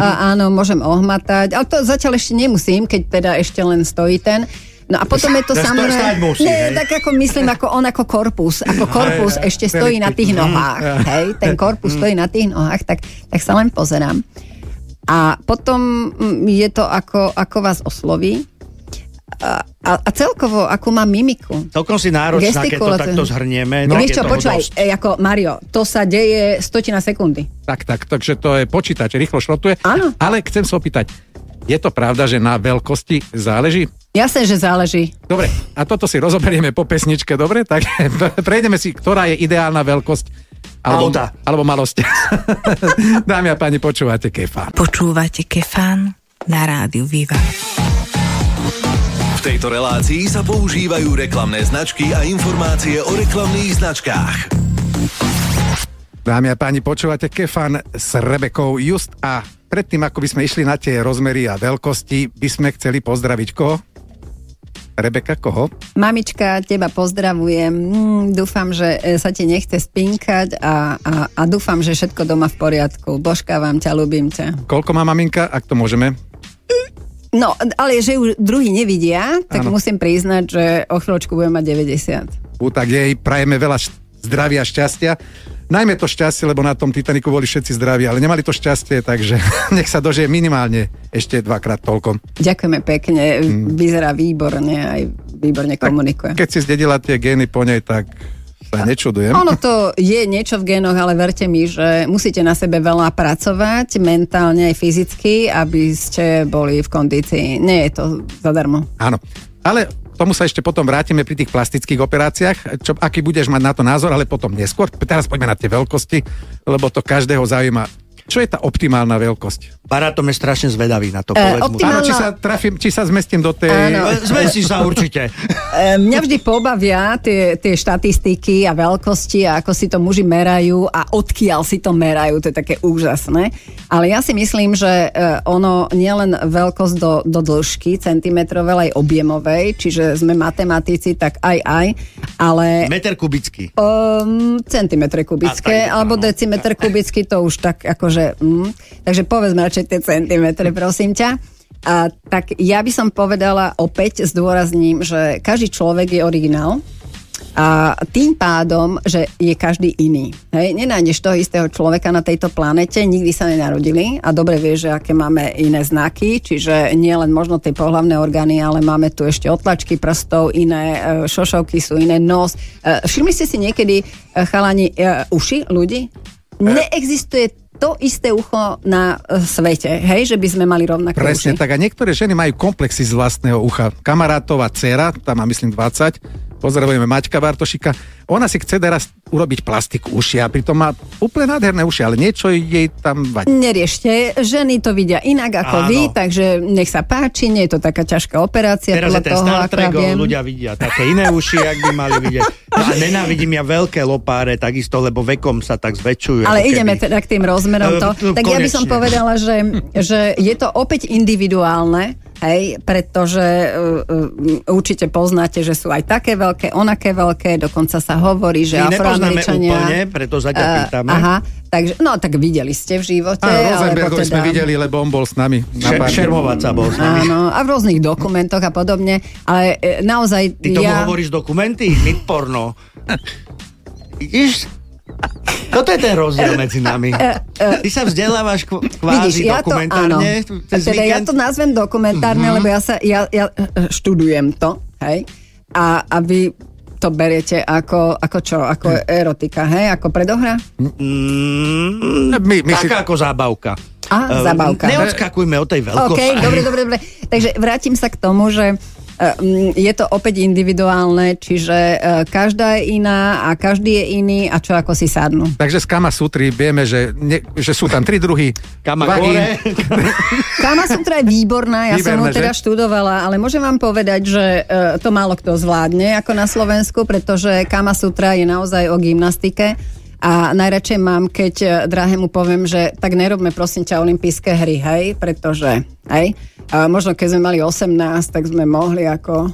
áno, môžem ohmatať, ale to zatiaľ ešte nemusím, keď teda ešte len stojí ten. No a potom je to samozrejme... musí, Nie, hej? tak ako myslím, ako on ako korpus. Ako korpus ešte stojí na tých nohách. Hej, ten korpus stojí na tých nohách, tak, tak sa len pozerám. A potom mm, je to ako, ako vás osloví. A, a, celkovo, ako má mimiku. Celkom si náročná, keď to takto zhrnieme. No, tak Vieš je čo, počúvaj, dosť. e, ako Mario, to sa deje stotina sekundy. Tak, tak, takže to je počítač, rýchlo šrotuje. Áno. Ale chcem sa opýtať, je to pravda, že na veľkosti záleží? Jasné, že záleží. Dobre, a toto si rozoberieme po pesničke, dobre? Tak prejdeme si, ktorá je ideálna veľkosť alebo, Auta. alebo malosť. Dámy a páni, počúvate Kefa. Počúvate Kefán na rádiu Viva. V tejto relácii sa používajú reklamné značky a informácie o reklamných značkách. Dámy a páni, počúvate Kefan s Rebekou Just a predtým, ako by sme išli na tie rozmery a veľkosti, by sme chceli pozdraviť koho? Rebeka, koho? Mamička, teba pozdravujem. Mm, dúfam, že e, sa ti nechce spinkať a, a, a dúfam, že všetko doma v poriadku. Božkávam ťa, ľubím ťa. Koľko má maminka, ak to môžeme? No, ale že ju druhý nevidia, tak Áno. musím priznať, že o chvíľočku budem mať 90. U, tak jej prajeme veľa št- zdravia a šťastia. Najmä to šťastie, lebo na tom Titaniku boli všetci zdraví, ale nemali to šťastie, takže nech sa dožije minimálne ešte dvakrát toľko. Ďakujeme pekne, vyzerá výborne, aj výborne komunikuje. Keď si zdedila tie gény po nej, tak sa nečudujem. Ono to je niečo v génoch, ale verte mi, že musíte na sebe veľa pracovať, mentálne aj fyzicky, aby ste boli v kondícii. Nie je to zadarmo. Áno. Ale tomu sa ešte potom vrátime pri tých plastických operáciách, čo, aký budeš mať na to názor, ale potom neskôr. Teraz poďme na tie veľkosti, lebo to každého zaujíma. Čo je tá optimálna veľkosť? Barátom je strašne zvedavý na to, Eh, mu. optimálna- Áno, či sa, trafím, či sa zmestím do tej... Áno. Zmesí sa určite. E, Mňa vždy pobavia tie, tie štatistiky a veľkosti a ako si to muži merajú a odkiaľ si to merajú, to je také úžasné. Ale ja si myslím, že e, ono nielen veľkosť do, do dĺžky centimetrovej, ale aj objemovej, čiže sme matematici, tak aj aj, ale Meter kubický. Um, centimetre kubické, A tak, alebo áno. decimetr kubický, to už tak akože... Mm. Takže povedzme radšej tie centimetre, prosím ťa. A, tak ja by som povedala, opäť zdôrazním, že každý človek je originál a tým pádom, že je každý iný. Hej, nenájdeš toho istého človeka na tejto planete, nikdy sa nenarodili a dobre vieš, že aké máme iné znaky, čiže nie len možno tie pohlavné orgány, ale máme tu ešte otlačky prstov, iné e, šošovky sú iné, nos. E, Všimli ste si niekedy, e, chalani, uši ľudí? Neexistuje to isté ucho na e, svete, hej, že by sme mali rovnaké Presne uši. tak. A niektoré ženy majú komplexy z vlastného ucha. Kamarátová dcera, tam má myslím 20, pozdravujeme Maťka Bartošika, ona si chce teraz urobiť plastiku uši a pritom má úplne nádherné uši, ale niečo jej tam vadí. Neriešte, ženy to vidia inak ako Áno. vy, takže nech sa páči, nie je to taká ťažká operácia Teraz je ten toho, Star Trek, ľudia vidia také iné uši, ak by mali vidieť. No a nenávidím ja veľké lopáre, takisto, lebo vekom sa tak zväčšujú. Ale ideme keby. teda k tým rozmerom to. Eh, tak ja by som povedala, že, že je to opäť individuálne, hej, pretože uh, uh, určite poznáte, že sú aj také veľké, onaké veľké, dokonca sa hovorí, že My afroameričania... úplne, preto sa ťa Eh, pýtame. aha, takže, no tak videli ste v živote. Áno, Rosenbergovi teda- sme videli, lebo on bol s nami. na Še- sa bol s nami. Áno, a v rôznych dokumentoch a podobne, ale e, naozaj Ty tomu ja... hovoríš dokumenty? My porno. Vidíš? Toto je ten rozdiel medzi nami. Ty sa vzdelávaš kv- Eh, Vidíš, kvázi ja to, áno. dokumentárne Teda ja to nazvem dokumentárne, lebo ja sa, ja, ja študujem to, hej, a, a vy to beriete ako, ako čo, ako erotika, hej, ako predohra? Mm, My, my si, taká ako zábavka. Á, Eh, zábavka. Neodskakujme od tej OK, veľkosti. dobre, dobre, dobre. Takže vrátim sa k tomu, že je to opäť individuálne, čiže eh, každá je iná a každý je iný a čo ako si sadnú. takže z Kama Sutry vieme, že, ne, že sú tam tri druhy. Kama gore. Kama Sutra je výborná, ja som Výborné, ju teda že? študovala, ale môžem vám povedať, že e, to málo kto zvládne ako na Slovensku, pretože Kama Sutra je naozaj o gymnastike a najradšej mám, keď e, drahému poviem, že tak nerobme prosím ťa olympijské hry, hej, pretože, hej, a možno keď sme mali 18, tak sme mohli ako e,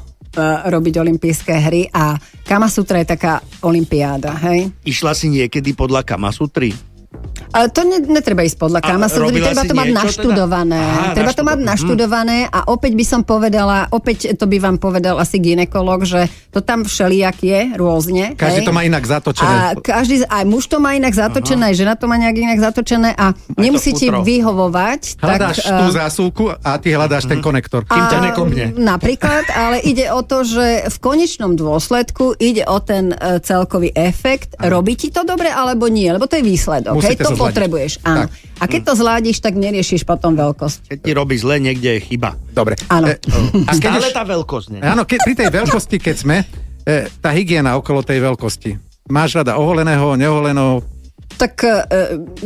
robiť olympijské hry a Kama Sutra je taká olympiáda, hej. Išla si niekedy podľa Kamasutry? Ale to ne, netreba ísť podľa A Kama Sutry, robila treba to mať niečo teda? naštudované. Aha, treba to mať naštudo- naštudované a opäť by som povedala, opäť to by vám povedal asi ginekolog, že to tam všelijak je, rôzne. Každý hej? to má inak zatočené. A každý, aj muž to má inak zatočené, aj žena to má nejak inak zatočené a nemusí ti futro. vyhovovať. Hľadáš tak, tú eh, zásuvku a ty hľadáš ten konektor. Kým ťa nekopne. Napríklad, ale ide o to, že v konečnom dôsledku ide o ten e, celkový efekt. Robí ti to dobre alebo nie? Lebo to je výsledok. Hej, Musíte to sa zladiť. Potrebuješ. Áno. Tak. A keď to zládíš, tak neriešiš potom veľkosť. Keď ti robí zle, niekde je chyba. Dobre. Áno. E, A stále už, tá veľkosť, ne? áno, keď, pri tej veľkosti, keď sme, e, tá hygiena okolo tej veľkosti. Máš rada oholeného, neoholeného, Tak e,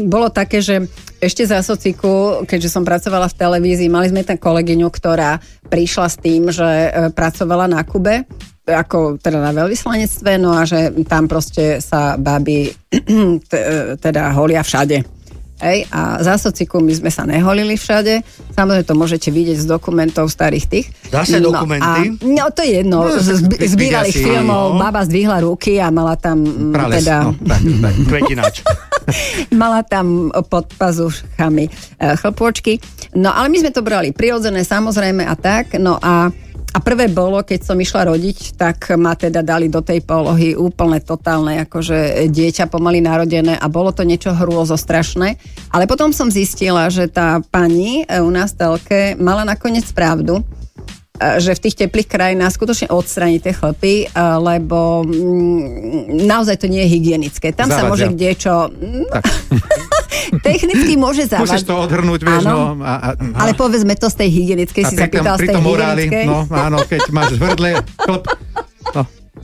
bolo také, že ešte za sociku, keďže som pracovala v televízii, mali sme tam kolegyňu, ktorá prišla s tým, že e, pracovala na Kube, ako teda na veľvyslanectve, no a že tam proste sa baby e, teda holia všade. Hej, a za sociku my sme sa neholili všade. Samozrejme, to môžete vidieť z dokumentov starých tých. Zase no, dokumenty? A, no, to je jedno. Z, z, z bývalých filmov no. baba zdvihla ruky a mala tam mm, prales. teda... No, tak, tak. Mala tam pod pazuchami e, chlpôčky. No ale my sme to brali prirodzené, samozrejme a tak. No a, a prvé bolo, keď som išla rodiť, tak ma teda dali do tej polohy úplne totálne, akože dieťa pomaly narodené a bolo to niečo hrôzo strašné. Ale potom som zistila, že tá pani e, u nás telke mala nakoniec pravdu e, že v tých teplých krajinách skutočne odstrániť tie chlpy, e, lebo mm, naozaj to nie je hygienické. Tam sa Zavadzia. môže kdečo... mm, Technicky môže zavadzať. Musíš to odhrnúť, vieš, Áno. no. A, a, Ale povedzme to z tej hygienickej, si sa pýtal z tej tom oráli, hygienickej. no áno, keď máš hrdle, chlp, no,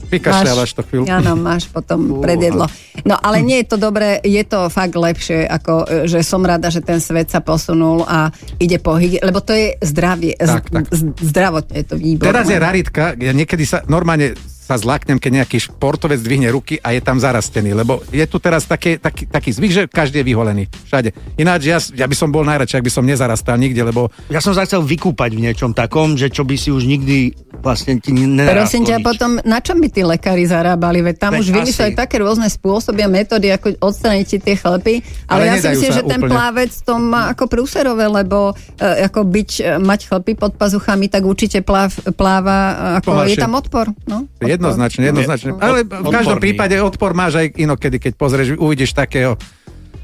vykašľavaš to chvíľu. Áno, máš potom predjedlo. No ale nie je to dobré, je to fakt lepšie, ako e, že som rada, že ten svet sa posunul a ide po hygiene, lebo to je zdravie, Tak, tak. z- zdravotne je to výborné. Teraz je raritka, ja niekedy sa normálne sa zlaknem, keď nejaký športovec dvihne ruky a je tam zarastený, lebo je tu teraz také, taký, taký zvyk, že každý je vyholený. Všade. Ináč ja, ja by som bol najradšej, ak by som nezarastal nikde, lebo Ja som sa chcel vykúpať v niečom takom, že čo by si už nikdy vlastne ti Prosím ťa, nič. potom na čom by tí lekári zarábali? Veď tam Veď už asi. také rôzne spôsoby a metódy, ako odstraniť ti tie chlpy. Ale, Ale ja si myslím, že ten úplne. plávec to má ako prúserové, lebo e, ako byť, e, mať chlpy pod pazuchami, tak určite pláv, pláva, e, ako Pomalšie. je tam odpor. No? Jednoznačne, jednoznačne. Ale v každom Odporný. prípade odpor máš aj inokedy, keď pozrieš, uvidíš takého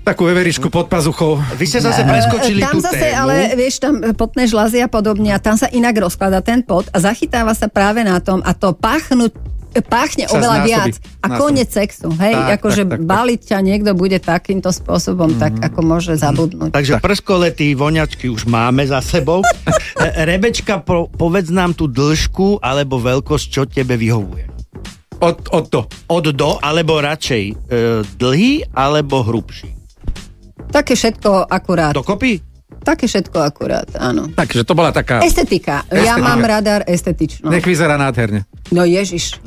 takú veveričku pod pazuchou. Vy ste zase preskočili tam tú zase, tému. ale vieš, tam potné žlazy a podobne a tam sa inak rozklada ten pot a zachytáva sa práve na tom a to páchnu páchne oveľa znásobí. viac. A koniec sexu, hej, Tak, akože tak, tak, tak. baliť ťa niekto bude takýmto spôsobom, tak ako môže zabudnúť. Takže prskoletý voňačky už máme za sebou. E, Rebečka, po, povedz nám tú dĺžku alebo veľkosť, čo tebe vyhovuje. Od, od to. Od do, alebo radšej e, dlhý, alebo hrubší. Také všetko akurát. Dokopy? Také všetko akurát, áno. Takže to bola taká... Estetika. Ja Estetika. mám radar estetično. Nech vyzerá nádherne. No ježiš.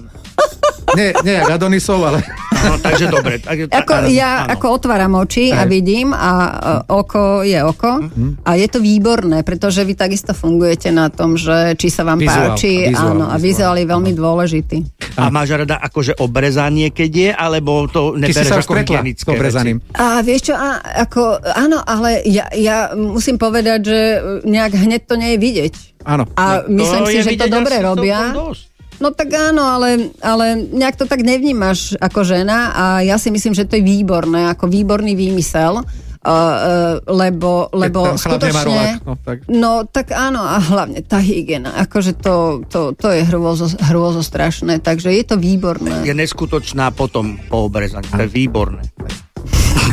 Nie, nie Adonisov, ale... No, takže dobre. Tak, Ako, áno, ja áno. ako otváram oči a Hej. vidím a e, oko je oko Mhm. a je to výborné, pretože vy takisto fungujete na tom, že či sa vám Vizuál, páči, vizuál, áno, a vizuál. vizuál je veľmi dôležitý. A máš rada akože obrezanie, keď je, alebo to si nebereš sa ako hygienické obrezaným. A vieš čo, a, ako, áno, ale ja, ja musím povedať, že nejak hneď to nie je vidieť. Áno. A myslím si, že to dobre robia. dosť. No tak áno, ale, ale nejak to tak nevnímaš ako žena a ja si myslím, že to je výborné, ako výborný výmysel, uh, uh, lebo, lebo skutočne... rolák, no, tak. no tak áno, a hlavne tá hygiena, akože to, to, to je hrôzo, hrôzo strašné, takže je to výborné. Je neskutočná potom po obrezaní. To je výborné.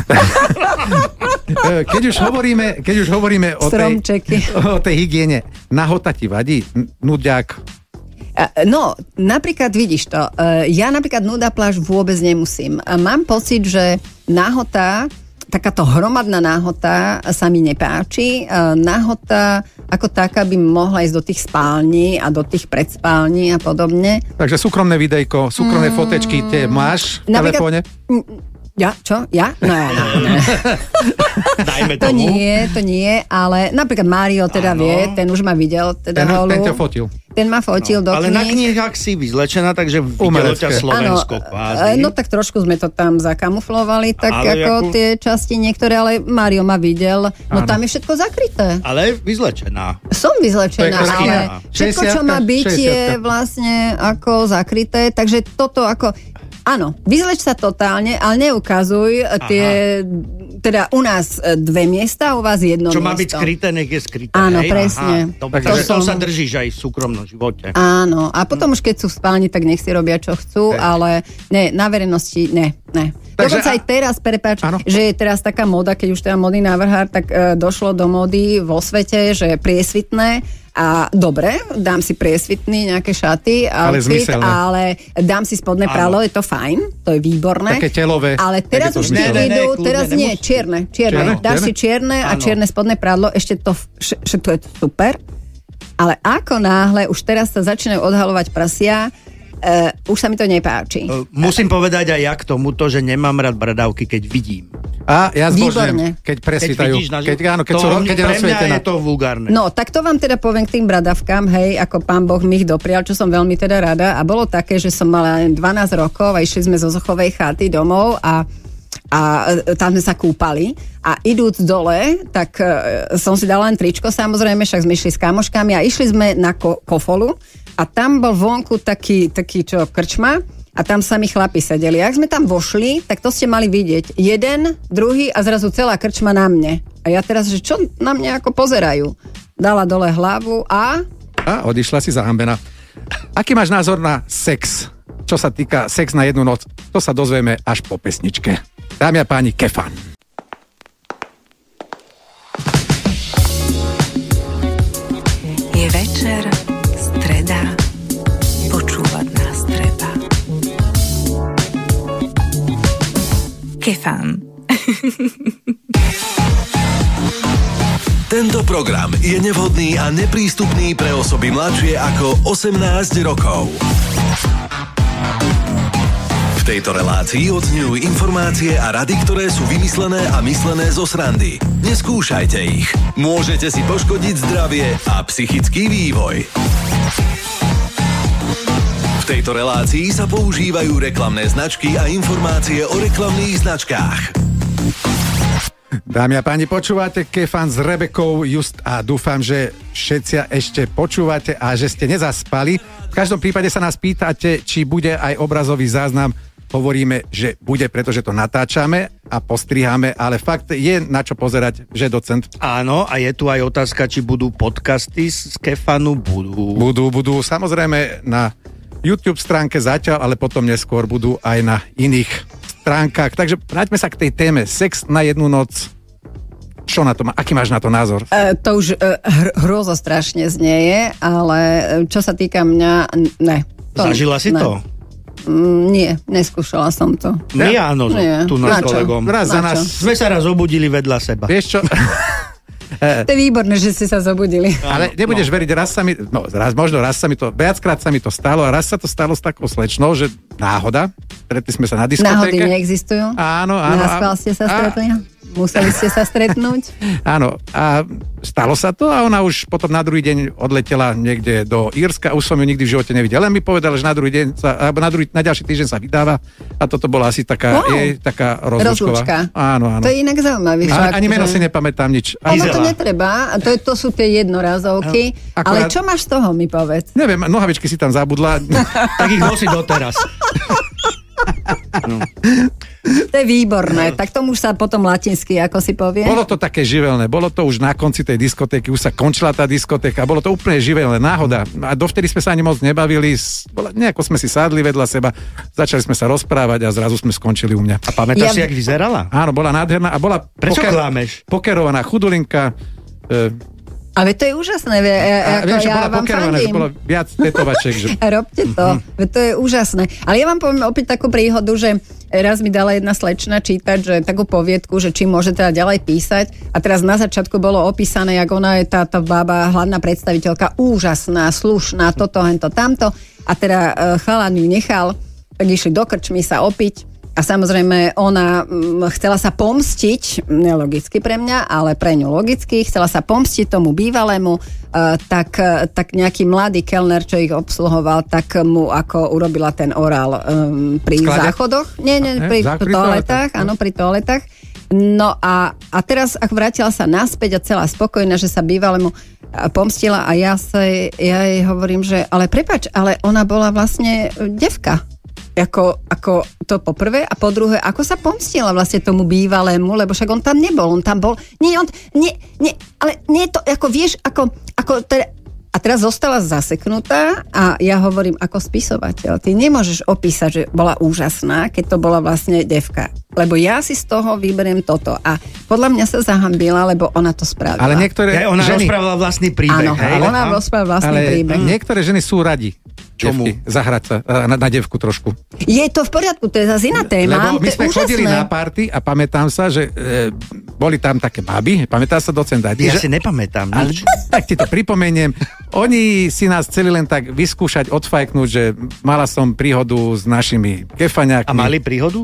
Keď už hovoríme, keď už hovoríme o tej, Stromčeky. o tej hygiene, nahota ti vadí? N- Nuďák? A, No, napríklad vidíš to, e, ja napríklad nuda pláž vôbec nemusím. Mám pocit, že náhota, takáto hromadná náhota sa mi nepáči. E, Náhota ako taká by mohla ísť do tých spální a do tých predspální a podobne. Takže súkromné videjko, súkromné fotečky tie máš v Mm. Telefóne? Ja? Čo? Ja? No, no, no. Dajme To nie, to nie, ale napríklad Mário teda Áno. vie, ten už ma videl, teda Ten, holu. ten ťa fotil. Ten ma fotil do Ale na kníh. knihách si vyzlečená, takže videlo ťa Slovensko kvázi. e, no tak trošku sme to tam zakamuflovali, tak Ale ako ako- tie časti niektoré, ale Mário ma videl, no Áno. tam je všetko zakryté. Ale vyzlečená. Som vyzlečená, je ale všetko, čo má 60-ka, byť, je 60-ka. vlastne ako zakryté, takže toto ako... Áno, vyzleč sa totálne, ale neukazuj tie, teda u nás e, dve miesta, u vás jedno Čo má byť miesto. skryté, nech je skryté. Áno, hej? presne. Aha, dobre, To takže to som- sa držíš aj v súkromnom živote. Áno, a potom už keď sú v spálni, tak nech si robia, čo chcú, Hej. ale ne, na verejnosti, ne, ne. Takže Dokonca aj teraz, prepáč, Áno. že je teraz taká moda, keď už teda modný návrhár, tak e, došlo do mody vo svete, že priesvitné a dobre, dám si priesvitný nejaké šaty, Ale outfit, zmyselné. ale dám si spodné prádlo, je to fajn, to je výborné. Také telové, Ale teraz už ne, idú, teraz nie. Čierne, čierne. Čierne? Dáš Čierne? si čierne a Áno. čierne spodné prádlo, ešte to, vš- všetko je to super. Ale ako náhle už teraz sa začínajú odhalovať prasia, uh, už sa mi to nepáči. E, Musím povedať aj ja k tomuto, že nemám rád bradavky, keď vidím. A ja zbožňujem, keď Keď presvítajú. na Keď, áno, keď, to, sú, keď pre mňa je to vulgárne. No, tak to vám teda poviem k tým bradavkám, hej, ako pán Boh mi ich doprial, čo som veľmi teda rada. A bolo také, že som mala len 12 rokov a išli sme zo Zochovej chaty domov a a e, tam sme sa kúpali a idúc dole, tak e, som si dala len tričko samozrejme, však sme išli s kamoškami a išli sme na ko- kofolu a tam bol vonku taký, taký čo, krčma a tam sami chlapi sedeli. Ak sme tam vošli, tak to ste mali vidieť. Jeden, druhý a zrazu celá krčma na mne. A ja teraz, že čo na mňa ako pozerajú? Dala dole hlavu a... A odišla si zahambená. Aký máš názor na sex? Čo sa týka sex na jednu noc? To sa dozvieme až po pesničke. Dámy a páni, Kefan. Je večer, streda, počúvať nás treba. Kefán. Tento program je nevhodný a neprístupný pre osoby mladšie ako 18 rokov. Tejto relácii odzňujú informácie a rady, ktoré sú vymyslené a myslené zo srandy. Neskúšajte ich. Môžete si poškodiť zdravie a psychický vývoj. V tejto relácii sa používajú reklamné značky a informácie o reklamných značkách. Dámy a páni, počúvate Kefan s Rebekou Just a dúfam, že všetci ešte počúvate a že ste nezaspali. V každom prípade sa nás pýtate, či bude aj obrazový záznam. Hovoríme, že bude, pretože to natáčame a postriháme, ale fakt je na čo pozerať, že docent. Áno, a je tu aj otázka, či budú podcasty z Kefanu. Budú. Budú, budú samozrejme na YouTube stránke zatiaľ, ale potom neskôr budú aj na iných stránkach. Takže vráťme sa k tej téme. Sex na jednu noc. Čo na to má? Aký máš na to názor? E, to už e, hr- hrozo strašne znieje, ale e, čo sa týka mňa, ne. To, Zažila si ne. to? Mm, nie, neskúšala som to. My áno, Nie. tu Na kolegom. Raz za nás. Sme sa raz obudili vedľa seba. Vieš čo? To je výborné, že ste sa zobudili. Ale nebudeš veriť, raz sa mi, no raz, možno raz sa mi to, viackrát sa mi to stalo a raz sa to stalo s takou slečnou, že náhoda, stretli sme sa na Náhody diskotéke. neexistujú? Áno, áno. Na ste sa a- stretli? Museli ste sa stretnúť? Áno, a stalo sa to a ona už potom na druhý deň odletela niekde do Írska, už som ju nikdy v živote nevidel. Len mi povedala, že na druhý deň sa, alebo na, druhý, na ďalší týždeň sa vydáva a toto bola asi taká, Wow. jej, taká. Rozlúčka. Áno, áno. To je inak zaujímavý Ale fakt. ani meno že- si nepamätám nič. Ono Ani, to Izela. netreba, a to, je, to sú tie jednorázovky. Akurát- Ale čo máš z toho, mi povedz? neviem, nohavičky si tam zabudla. Tak ich nosí doteraz. To je výborné. Tak tomu už sa potom latinsky, ako si povie. Bolo to také živelné, bolo to už na konci tej diskotéky, už sa končila tá diskotéka, bolo to úplne živelné, náhoda. A dovtedy sme sa ani moc nebavili, nejako sme si sadli vedľa seba, začali sme sa rozprávať a zrazu sme skončili u mňa. A pamätáš Ja- si, jak vyzerala? Áno, bola nádherná a bola Prečo klameš? pokerovaná chudulinka. E, Ale to je úžasné. Vie, e, a ako ja bola vám fandím. bolo viac tetovaček. Že... Robte to, veď to je úžasné. Ale ja vám poviem opäť takú príhodu, že raz mi dala jedna slečna čítať, že takú poviedku, že či môže teda ďalej písať. A teraz na začiatku bolo opísané, jak ona je tá, tá bába, hlavná predstaviteľka, úžasná, slušná, toto, hento, tamto. A teda e, chalan ju nechal, tak išli do krčmy sa opiť. A samozrejme, ona mm, chcela sa pomstiť, nelogicky pre mňa, ale pre ňu logicky, chcela sa pomstiť tomu bývalému, uh, tak, eh, tak nejaký mladý kelner, čo ich obsluhoval, tak mu ako urobila ten orál um, pri Sklade? záchodoch. Nie, nie, pri, zá- pri toaletách, no. áno, pri toaletách. No a, a teraz, ak vrátila sa naspäť a celá spokojná, že sa bývalému pomstila a ja, sa, ja jej hovorím, že ale prepač, ale ona bola vlastne e, devka. Ako, ako to po prvé a po druhé, ako sa pomstila vlastne tomu bývalému, lebo však on tam nebol, on tam bol, nie, on, nie, nie, ale nie je to, ako vieš, ako, ako teda, a teraz zostala zaseknutá a ja hovorím ako spisovateľ, ty nemôžeš opísať, že bola úžasná, keď to bola vlastne devka. Lebo ja si z toho vyberiem toto. A podľa mňa sa zahambila, lebo ona to spravila. Ale niektoré Ja, ona ženy... rozprávala vlastný príbeh, Áno, hej? ona rozpráva vlastný ale príbeh. niektoré ženy sú radi. Čomu? Devky, zahrať sa e, na, na devku trošku. Je to v poriadku, to je zase iná téma. Lebo my sme chodili na party a pamätám sa, že e, boli tam také baby, pamätá sa docent Dadi, Ja že, si nepamätám ale, tak ti to pripomeniem. Oni si nás chceli len tak vyskúšať, odfajknúť, že mala som príhodu s našimi kefaňákmi. A mali príhodu?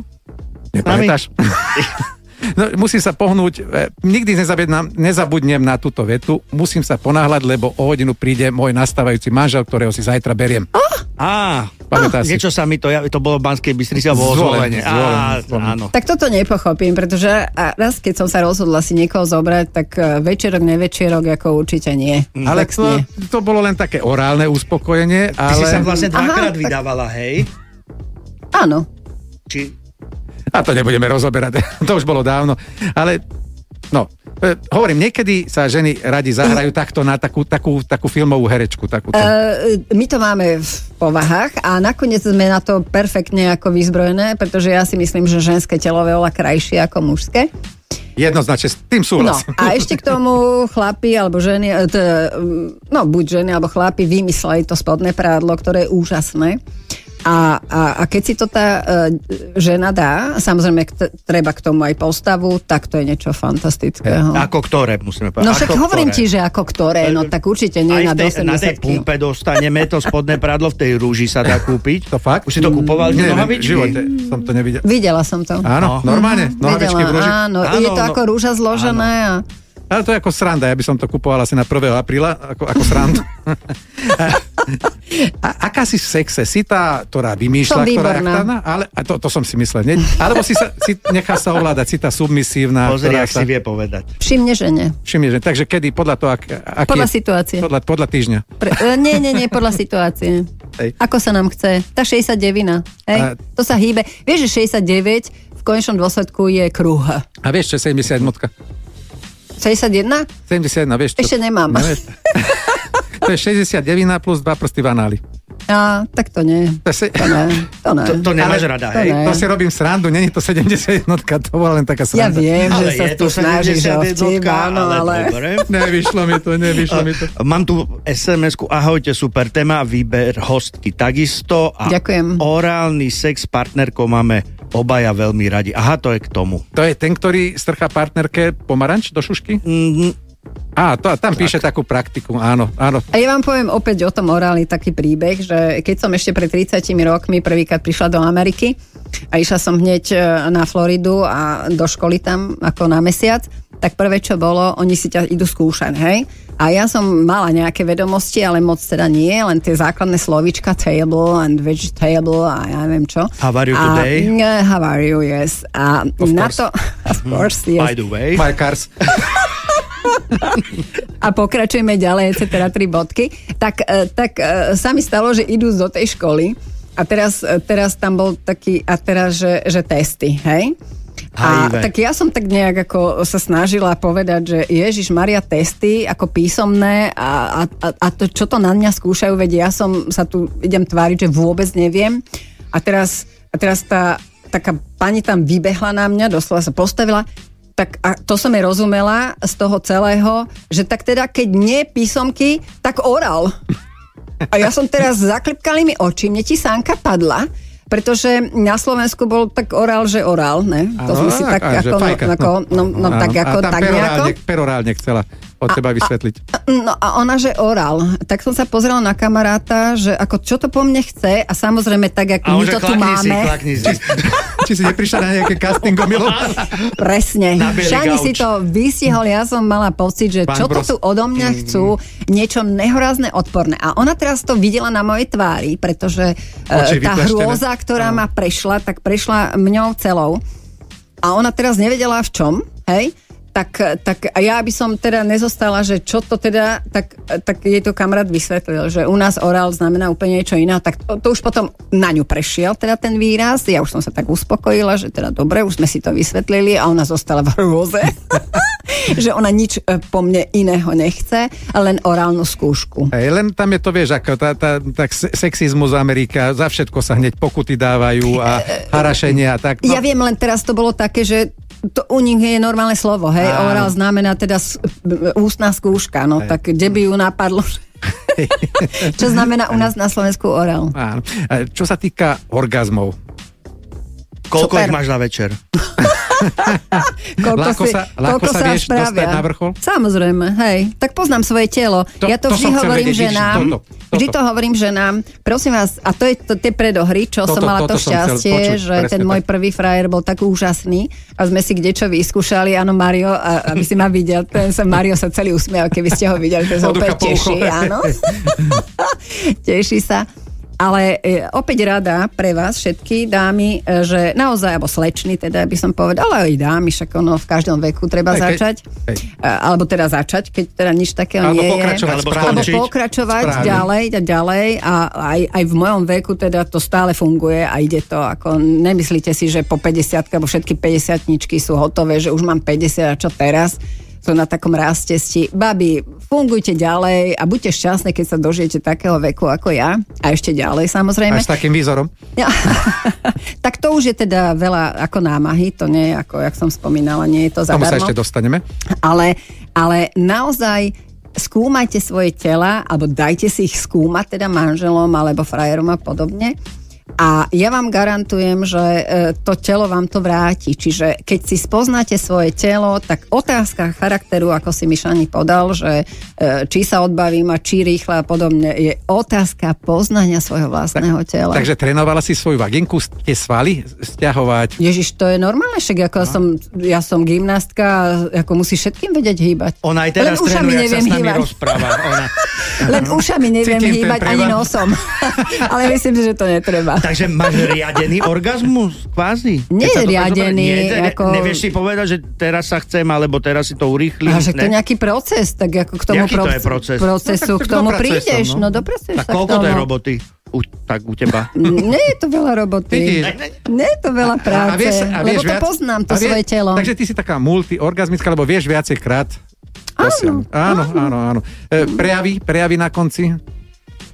Nepamätáš? No, musím sa pohnúť, e, nikdy nezabudnem, na túto vetu, musím sa ponáhľať, lebo o hodinu príde môj nastávajúci manžel, ktorého si zajtra beriem. Á, Pamätáš si? niečo sa mi to, ja, to bolo v Banskej Bystrici alebo vo Zvolen, zvolenie. áno. Tak toto nepochopím, pretože a raz, keď som sa rozhodla si niekoho zobrať, tak e, večerok, nevečerok, ako určite nie. Ale Tak to, nie. to bolo len také orálne uspokojenie, Ty ale... si sa vlastne Aha, dvakrát tak- vydávala, hej? Áno. Či... A to nebudeme rozoberať, to už bolo dávno. Ale, no, e, hovorím, niekedy sa ženy radi zahrajú takto na takú, takú, takú filmovú herečku. Takúto. E, my to máme v povahách a nakoniec sme na to perfektne ako vyzbrojené, pretože ja si myslím, že ženské telo je oveľa krajšie ako mužské. Jednoznačne, s tým No súhlasím. a ešte k tomu chlapi alebo ženy, e, teda, mm, no buď ženy alebo chlapi vymysleli to spodné prádlo, ktoré je úžasné. A, a, a keď si to tá uh, žena dá, samozrejme k- treba k tomu aj postavu, tak to je niečo fantastického. Ako ktoré, musíme povedať. No však ako hovorím ktoré? ti, že ako ktoré, no tak určite nie Aj na v tej, na tej 80 kg. pumpe dostaneme to spodné pradlo v tej rúži sa dá kúpiť. To fakt? Už si to kupoval tie Nie, v nohavičky? živote som to nevidel. Videla som to. Áno, No. normálne, nohavičky v rúži. áno, Áno, je to no. ako rúža zložené a... Ale to je ako sranda, ja by som to kupoval asi na 1. apríla, ako, ako srandu. a, aká si v sexe? Si tá, ktorá vymýšľa, Som ktorá aktívna? Ale, a to, to som si myslel. Nie? Alebo si, sa, si nechá sa ovládať, si tá submisívna. Pozri, ak sa, si vie povedať. Všimne, že nie. Všimni, že, takže kedy, podľa toho, ak, aký Podľa je, situácie. Podľa, podľa týždňa. Pre, e, nie, nie, nie, podľa situácie. Hej. Ako sa nám chce. Tá 69, hej? A- To sa hýbe. Vieš, že 69 v konečnom dôsledku je kruh. A vieš, čo je 70 motka? 61? 71, vieš čo? Ešte nemám. Nevieš? to je 69 plus 2 prsty v análi. A, tak to nie. To, se- To ne. To ne. To, to nemáš Ale- rada, to hej? ne. to si robím srandu, není to 71, to bola len taká Ja sranda. viem, Ale že sa tu to snažíš o 71, vtip, áno, ale... dobre. Nevyšlo mi to, nevyšlo mi to. Mám tu SMS-ku, ahojte, super téma, výber hostky takisto a Ďakujem. orálny sex s partnerkou máme obaja veľmi radi. Aha, to je k tomu. To je ten, ktorý strchá partnerke pomaranč do šušky? Mm, Á, to, tam píše takú praktiku, áno, áno. A ja vám poviem opäť o tom oráli taký príbeh, že keď som ešte pred 30 rokmi prvýkrát prišla do Ameriky a išla som hneď e, na Floridu a do školy tam ako na mesiac, tak prvé, čo bolo, oni si ťa idú skúšať, hej? A ja som mala nejaké vedomosti, ale moc teda nie, len tie základné slovíčka table and vegetable a ja neviem čo. How are you a, today? How are you, yes. A Of na course. to, of course, yes. by the way. My cars. a pokračujeme ďalej, etc. tri bodky, tak, e, tak e, sa mi stalo, že idú do tej školy a teraz, e, teraz tam bol taký, a teraz, že, že testy, hej? A HIV. tak ja som tak nejak ako sa snažila povedať, že Ježiš Maria testy ako písomné a, a, a, a to, čo to na mňa skúšajú, veď ja som sa tu idem tváriť, že vôbec neviem. A teraz, a teraz tá taká pani tam vybehla na mňa, doslova sa postavila, tak a to som jej rozumela z toho celého, že tak teda, keď nie písomky, tak oral. A ja som teraz zaklipkali mi oči, mne ti sánka padla, pretože na Slovensku bol tak orál, že orál, ne? To sme si tak že ako, no, ako, no, no tak ako, a tam tak nejako. perorálne chcela od teba vysvetliť. No a ona, že orál. Tak som sa pozrela na kamaráta, že ako čo to po mne chce a samozrejme tak, ako A my to tu si, máme. klakni si. Či si neprišla na nejaké castingomilo? Presne. Šani si to vystihol, ja som mala pocit, že Pán čo to Bros. tu odo mňa chcú, niečo nehorázne odporné. A ona teraz to videla na mojej tvári, pretože Oči e, tá hrôza, ktorá ma prešla, tak prešla mňou celou. A ona teraz nevedela v čom, hej? Tak, tak a ja by som teda nezostala, že čo to teda, tak, tak jej to kamarát vysvetlil, že u nás orál znamená úplne niečo iné, tak to, to už potom na ňu prešiel teda ten výraz, ja už som sa tak uspokojila, že teda dobre, už sme si to vysvetlili a ona zostala v hrôze, že ona nič e, po mne iného nechce, len orálnu skúšku. Hej, len tam je to, vieš, ako tá, tá, tak se- sexizmus Amerika, za všetko sa hneď pokuty dávajú a harašenie a tak. No, Ja viem, len teraz to bolo také, že to u nich je normálne slovo, hej, Áno. orál znamená teda ústna skúška, no tak kde by ju napadlo, čo znamená u nás na Slovensku orál. Áno. A Čo sa týka orgazmov, Koľko Super. ich máš na večer? Koľko Ľahko sa- ľahko sa vieš spravia. dostať na vrchol? Samozrejme, hej. Tak poznám svoje telo. To- ja to, to vždy hovorím vedieť, ženám. Vždy to hovorím ženám. Prosím vás, a to je to, tie predohry, čo Toto- som mala toto to šťastie, počuť, že presne ten môj tak. prvý frajer bol tak úžasný a sme si kdečo vyskúšali. Áno, Mario, a, aby si ma videl, ten sa Mario sa celý usmial, keby ste ho videli, ten sa ucho. teší, áno. teší sa. Ale e, opäť rada pre vás všetky dámy, e, že naozaj, alebo slečny teda by som povedala, ale aj dámy, však ono v každom veku treba Hej, začať. hej. E, alebo teda začať, keď teda nič takého Alebo nie pokračovať je. Alebo. Alebo pokračovať Správne. ďalej a ďalej a aj, aj v mojom veku teda to stále funguje a ide to ako, nemyslíte si, že po 50 alebo všetky 50 sú hotové, že už mám 50 a čo teraz? Sú na takom rástesti. Babi, fungujte ďalej a buďte šťastné, keď sa dožijete takého veku ako ja. A ešte ďalej samozrejme. Až s takým výzorom. Ja. tak to už je teda veľa ako námahy, to nie je ako, jak som spomínala, nie je to Tomu sa zadarmo. ešte dostaneme. Ale, ale naozaj skúmajte svoje tela, alebo dajte si ich skúmať teda manželom alebo frajerom a podobne. A ja vám garantujem, že e, to telo vám to vráti. Čiže keď si spoznáte svoje telo, tak otázka charakteru, ako si Mišani podal, že e, či sa odbavím a či rýchle a podobne, je otázka poznania svojho vlastného tela. Takže trénovala si svoju vaginku, tie svaly stiahovať. Ježiš, to je normálne, však ako no. som, ja som gymnastka, ako musí všetkým vedieť hýbať. Ona aj teraz Len trénuje, ak sa neviem s nami hýbať. rozpráva. Ona... Len ušami neviem Cítim hýbať ani nosom. Ale myslím si, že to netreba. Takže máš riadený orgazmus, kvázi? Nie je riadený. Nie, ne, ako- Nevieš si povedať, že teraz sa chcem, alebo teraz si to urýchlim? A že to je ne? nejaký proces, tak ako k tomu Jaký to je proces? procesu, No, tak k tomu sa, prídeš, no. no dopracuješ Tak sa k koľko tomu. to je roboty? U, tak u teba. Nie je to veľa roboty. Vidíš. Nie je to veľa práce, lebo to poznám, to a vie- svoje telo. Takže ty si taká multiorgazmická, lebo vieš viacej krát. Áno, áno, áno, áno. E, prejavy, prejavy na konci.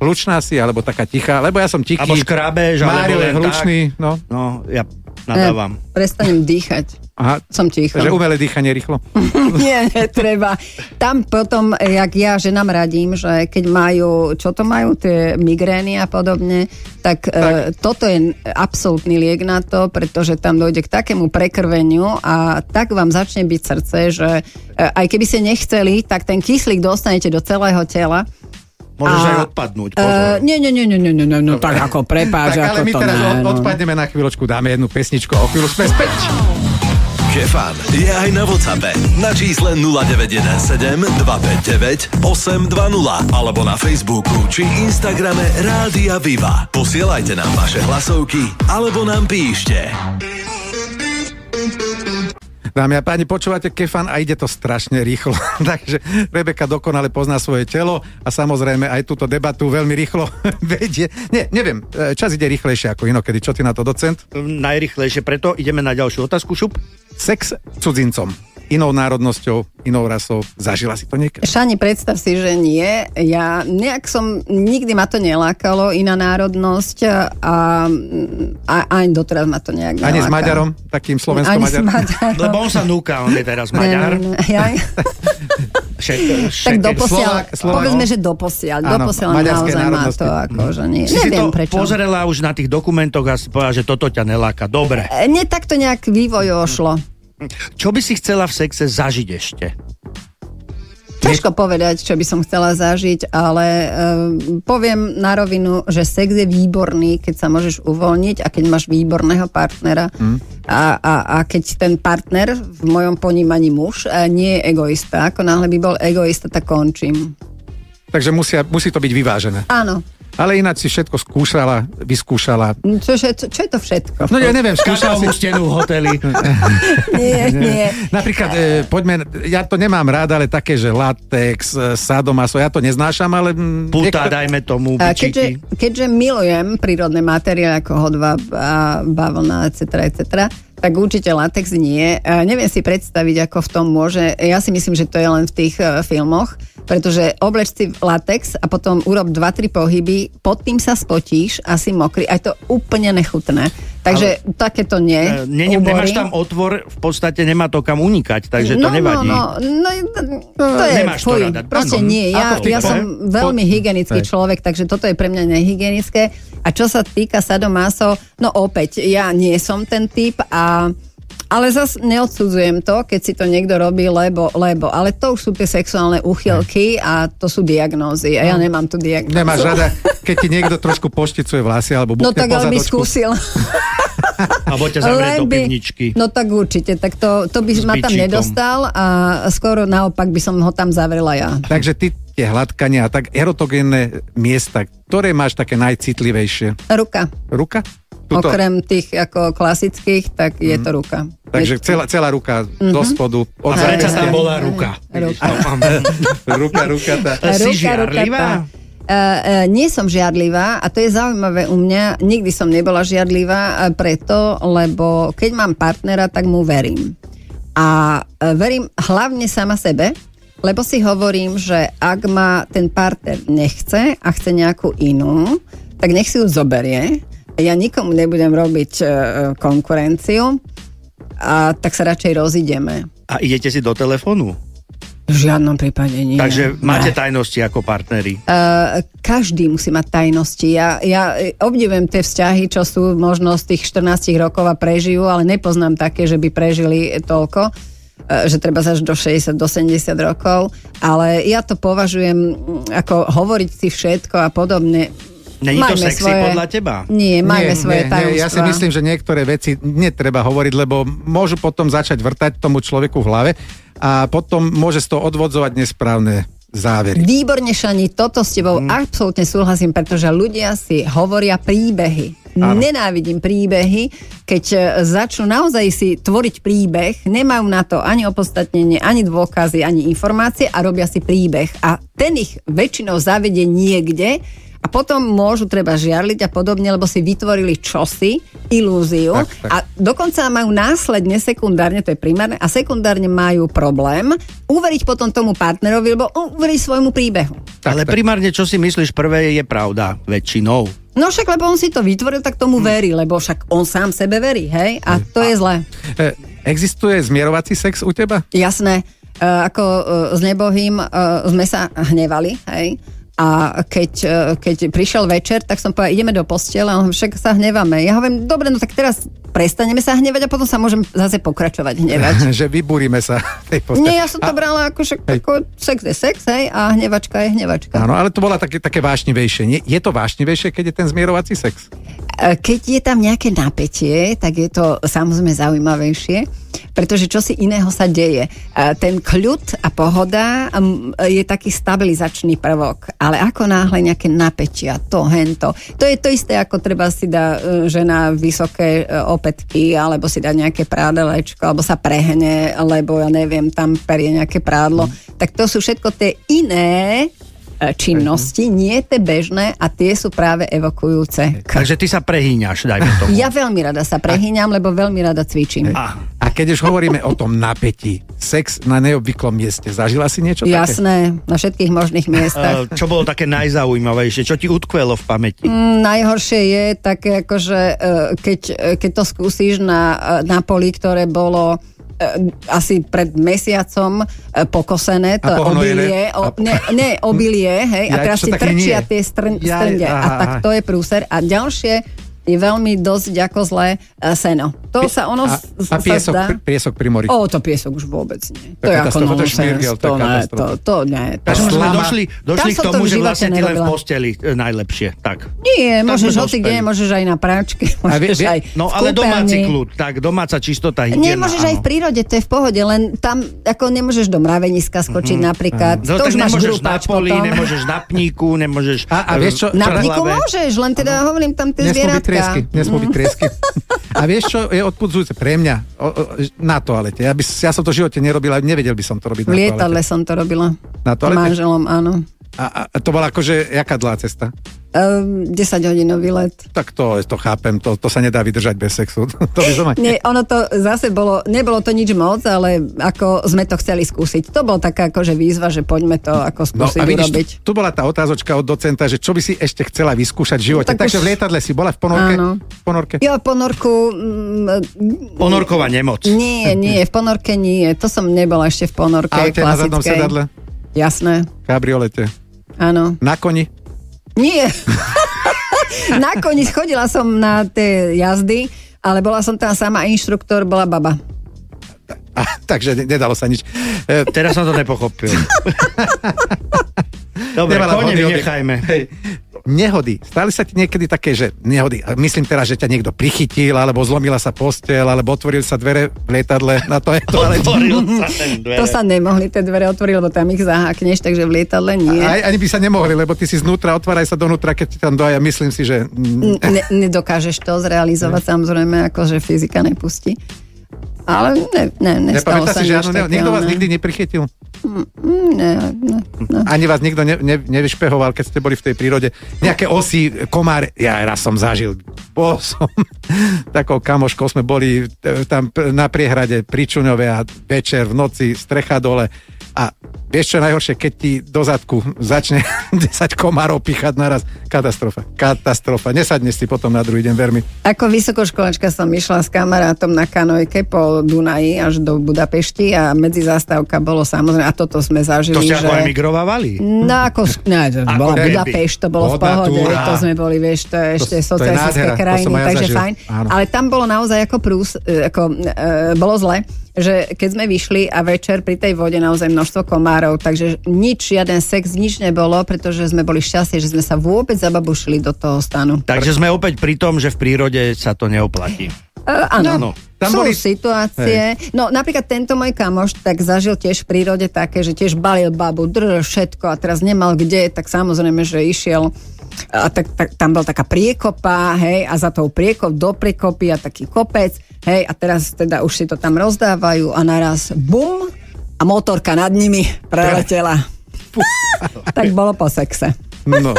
Hlučná si, alebo taká tichá, lebo ja som tichý. Alebo škrabeš, alebo Mário je len hlučný, no. No, ja nadávam. Prestanem dýchať. Aha, Som ticho. že umelé dýchanie rýchlo. Nie, netreba. Tam potom, jak ja ženám radím, že keď majú, čo to majú, tie migrény a podobne, tak, tak. E, toto je absolútny liek na to, pretože tam dojde k takému prekrveniu a tak vám začne byť srdce, že e, aj keby ste nechceli, tak ten kyslík dostanete do celého tela. Môžeš A- aj odpadnúť, pozor. Uh, nie, nie, nie, nie, nie, nie, nie, no, tak ako prepáč, tak, ale ako my to teraz ne, no. odpadneme na chvíľočku, dáme jednu pesničku a o chvíľu sme späť. Kefan je aj na Whatsappe na čísle 0917 259 820 alebo na Facebooku či Instagrame Rádia Viva. Posielajte nám vaše hlasovky alebo nám píšte. Dámy a páni, počúvate Kefan a ide to strašne rýchlo. Takže Rebeka dokonale pozná svoje telo a samozrejme aj túto debatu veľmi rýchlo vedie. Nie, neviem, e, čas ide rýchlejšie ako inokedy. Čo ty na to, docent? Najrychlejšie, preto ideme na ďalšiu otázku, šup. Sex cudzincom, inou národnosťou, inou rasou. Zažila si to niekedy? Šani, predstav si, že nie. Ja nejak som, nikdy ma to nelákalo, iná národnosť a, a aj doteraz ma to nejak Ani s. Maďarom, takým Ani slovensko-maďarom? Maďarom. Lebo on sa núka, on je teraz Ne, Maďar. ne, ne, ja, Šek, tak šek, doposiaľ, Slovák, Slovák, povedzme, no. že doposiaľ, Áno, doposiaľ naozaj má to ako, že nie. Si si Neviem to prečo. pozrela už na tých dokumentoch a si povedala, že toto ťa neláka. Dobre. E, Nie, tak to nejak vývoj ošlo. Čo by si chcela v sexe zažiť ešte? Ťažko povedať, čo by som chcela zažiť, ale um, poviem na rovinu, že sex je výborný, keď sa môžeš uvoľniť a keď máš výborného partnera. Mm. A, a, a keď ten partner, v mojom ponímaní muž, a nie je egoista. Ako náhle by bol egoista, tak končím. Takže musia, musí to byť vyvážené. Áno. Ale ináč si všetko skúšala, vyskúšala. Čože, čo, čo je to všetko? No ja neviem, skúšala si... Stenu v hoteli. Nie, nie. Napríklad, e, poďme, ja to nemám rád, ale také, že latex, e, sadomaso, ja to neznášam, ale... mm, Puta, dajme tomu, A keďže, keďže milujem prírodné materiály ako hodva, bavlna, etc., etc., tak určite latex nie. Neviem si predstaviť, ako v tom môže. Ja si myslím, že to je len v tých uh, filmoch, pretože obleč si latex a potom urob 2-3 pohyby, pod tým sa spotíš a si mokrý. Aj to úplne nechutné. Takže Ale, takéto nie. E, ne, ne, nemáš tam otvor, v podstate nemá to kam unikať, takže to no, nevadí. No, no, no, to je, Nemáš to fuj, rada. proste Ako? nie. Ja, ja som veľmi hygienický človek, takže toto je pre mňa nehygienické. A čo sa týka sadomaso, no opäť, ja nie som ten typ a ale zas neodsudzujem to, keď si to niekto robí, lebo, lebo, ale to už sú tie sexuálne úchylky a to sú diagnózy a ja nemám tu diagnózu. Nemáš rada, keď ti niekto trošku pošticuje vlasy alebo No tak ale by skúsil. Alebo ťa zavrieť do pivničky. No tak určite, tak to, to by ma tam nedostal a skoro naopak by som ho tam zavrela ja. Takže ty tie hladkania a tak erotogénne miesta, ktoré máš také najcitlivejšie? Ruka. Ruka? Tuto. Okrem tých ako klasických, tak je to ruka. Takže celá, celá ruka do spodu. Od A prečo tam bola ruka. Ruka. ruka, ruka. Tá. Si ruka, žiarlivá? tá. Uh, uh, nie som žiadlivá a to je zaujímavé u mňa. Nikdy som nebola žiadlivá uh, preto, lebo keď mám partnera, tak mu verím. A uh, verím hlavne sama sebe, lebo si hovorím, že ak ma ten partner nechce a chce nejakú inú, tak nech si ju zoberie. Ja nikomu nebudem robiť uh, konkurenciu a tak sa radšej rozídeme. A idete si do telefónu? V žiadnom prípade nie. Takže máte Ne. tajnosti ako partneri. Uh, každý musí mať tajnosti. Ja, ja e, obdivujem tie vzťahy, čo sú možno z tých 14 rokov a prežijú, ale nepoznám také, že by prežili toľko e, že treba až do 60, do 70 rokov, ale ja to považujem ako hovoriť si všetko a podobne. Není to sexy podľa teba? Nie, majme svoje tajomstvá. ja si myslím, že niektoré veci netreba hovoriť, lebo môžu potom začať vrtať tomu človeku v hlave a potom môže z toho odvodzovať nesprávne závery. Výborne, Šani, toto s tebou mm. absolútne súhlasím, pretože ľudia si hovoria príbehy. Áno. Nenávidím príbehy, keď e, začnú naozaj si tvoriť príbeh, nemajú na to ani opodstatnenie, ani dôkazy, ani informácie a robia si príbeh. A ten ich väčšinou zavedie niekde a potom môžu treba žiarliť a podobne, lebo si vytvorili čosi, ilúziu Tak, tak. a dokonca majú následne sekundárne, to je primárne, a sekundárne majú problém uveriť potom tomu partnerovi, lebo uverí svojmu príbehu. Tak, Ale tak. primárne, čo si myslíš, prvé je pravda. Väčšinou. No však, lebo on si to vytvoril, tak tomu verí, lebo však on sám sebe verí, hej? A to je zlé. E, Existuje zmierovací sex u teba? Jasné, e, ako e, s nebohým e, sme sa hnevali, hej? A keď, e, keď prišiel večer, tak som povedal, ideme do postele, a on však sa hnevame. Ja hovorím, dobre, no tak teraz prestaneme sa hnevať a potom sa môžem zase pokračovať hnevať. že vybúrime sa tej. Nie, ja som to brala ako, však, ako sex je sex, hej, a hnevačka je hnevačka. Áno, ale to bola také, také vášnivejšie. Nie, je to vášnivejšie, keď je ten zmierovací sex? E, Keď je tam nejaké napätie, tak je to samozrejme zaujímavejšie, pretože čo si iného sa deje. E, Ten kľud a pohoda je taký stabilizačný prvok, ale ako náhle nejaké napätia, to, hento, to je to isté, ako treba si dá e, žena vysoké e, opätky, alebo si dá nejaké prádelečko, alebo sa prehne, lebo ja neviem, tam perie nejaké prádlo. Tak to sú všetko tie iné e, činnosti, nie tie bežné a tie sú práve evokujúce. K. Takže ty sa prehýňaš, dajme tomu. Ja veľmi rada sa prehýňam, lebo veľmi rada cvičím. A, A keď už hovoríme o tom napätí, sex na neobvyklom mieste, zažila si niečo také? Jasné, na všetkých možných miestach. čo bolo také najzaujímavejšie? Čo ti utkvelo v pamäti? Mm, Najhoršie je také, akože e, keď, e, keď to skúsiš na, na poli, ktoré bolo asi pred mesiacom e, pokosené, to A obilie, o, A- ne, ne, obilie, hej, a Jaj, teraz si trčia nie? tie strn, Jaj, strnde a aha, tak aha. to je prúser. A ďalšie je veľmi dosť ako zlé e, seno. To sa ono a, a sa piesok, zdá... pri, piesok pri mori. O, to piesok už vôbec nie. To to je to je to, ne, to, to, ne, to, Takže sme došli, došli k to tomu, v že vlastne ty len v posteli najlepšie. Tak. Nie, Tak môžeš hoci kde, môžeš aj na práčke, A vie- môžeš vie- aj No ale domáci kľud, tak domáca čistota, hygiena. Nie, môžeš aj v prírode, to je v pohode, len tam ako nemôžeš do mraveniska skočiť Mhm. napríklad. No, to už máš nemôžeš na grúpač poli, nemôžeš na pníku, nemôžeš... A- a vieš čo- Na pníku môžeš, len teda hovorím tam tie Nesmú zvieratka. nesmú byť triesky. A vieš, čo je odpudzujúce pre mňa? O, o, na toalete. Ja, by, ja som to v živote nerobil, ale nevedel by som to robiť na lietadle toalete. som to robila. Na toalete? manželom, áno. A, a, to bola akože, jaká dlhá cesta? Um, 10 hodinový let. Tak to, to chápem, to, to sa nedá vydržať bez sexu. to by som aj... Nie, ono to zase bolo, nebolo to nič moc, ale ako sme to chceli skúsiť. To bolo taká akože výzva, že poďme to ako No skúsiť a vidíš, urobiť. tu, tu bola tá otázočka od docenta, že čo by si ešte chcela vyskúšať v živote. No, tak Takže už- v lietadle si bola v ponorke? Áno. V ponorke? Jo, ponorku... Mm, Ponorková nemoc. nie, nie, v ponorke nie. To som nebola ešte v ponorke Aute na zadnom sedadle? Jasné, Kabriolete? áno. Na koni? Nie. Nakoniec chodila som na tie jazdy, ale bola som tam sama, inštruktor bola baba. A, takže ne- nedalo sa nič. E, Teraz som to nepochopil. Dobre, kone vynechajme. Hej. Nehody. Stali sa ti niekedy také, že nehody, myslím teraz, že ťa niekto prichytil, alebo zlomila sa postel, alebo otvorili sa dvere v lietadle na to je toalete. Otvoril sa dvere. To sa nemohli tie dvere otvoriť, lebo tam ich zahákneš, takže v lietadle nie. Aj, ani by sa nemohli, lebo ty si znútra, otváraj sa donútra, keď ti tam doja. Myslím si, že... Ne, nedokážeš to zrealizovať, samozrejme, akože fyzika nepustí. Ale ne, ne, nestalo Nepamätá sa si, že ne, nikto vás ne. nikdy neprichytil? Mm, Ne, ne, ne. Ani vás nikto ne, ne, nevyšpehoval, keď ste boli v tej prírode. Nejaké osy, komár, ja raz som zažil. Bol som takou kamoškou, sme boli e, tam na priehrade pri Čuňove a večer v noci strecha dole a vieš čo najhoršie, keď ti do zadku začne 10 komárov píchať naraz. Katastrofa, katastrofa. Nesadneš si potom na druhý deň veľmi. Ako vysokoškolačka som išla s kamarátom na kanojke po Dunaji až do Budapešti a medzi zastávka bolo samozrejme, a toto sme zažili. To ste že... ako emigrovávali? No ako, ne, to bola. Budapešť, to bolo v pohode, túra. to sme boli, vieš, to je ešte to socialistické krajiny, ja takže zažil. fajn. Áno. Ale tam bolo naozaj ako prús, e, ako, e, bolo zle, že keď sme vyšli a večer pri tej vode naozaj množstvo komárov, takže nič, žiaden sex, nič nebolo, pretože sme boli šťastní, že sme sa vôbec zababušili do toho stanu. Takže sme opäť pri tom, že v prírode sa to neoplatí. Uh, áno, No, tam sú boli- situácie. No napríklad tento môj kamoš tak zažil tiež v prírode také, že tiež balil babu, drž všetko a teraz nemal kde, tak samozrejme, že išiel a tak, tak, tam bola taká priekopa, hej, a za tou priekop do priekopy a taký kopec, hej, a teraz teda už si to tam rozdávajú a naraz bum a motorka nad nimi preletela. tak bolo po sexe. No.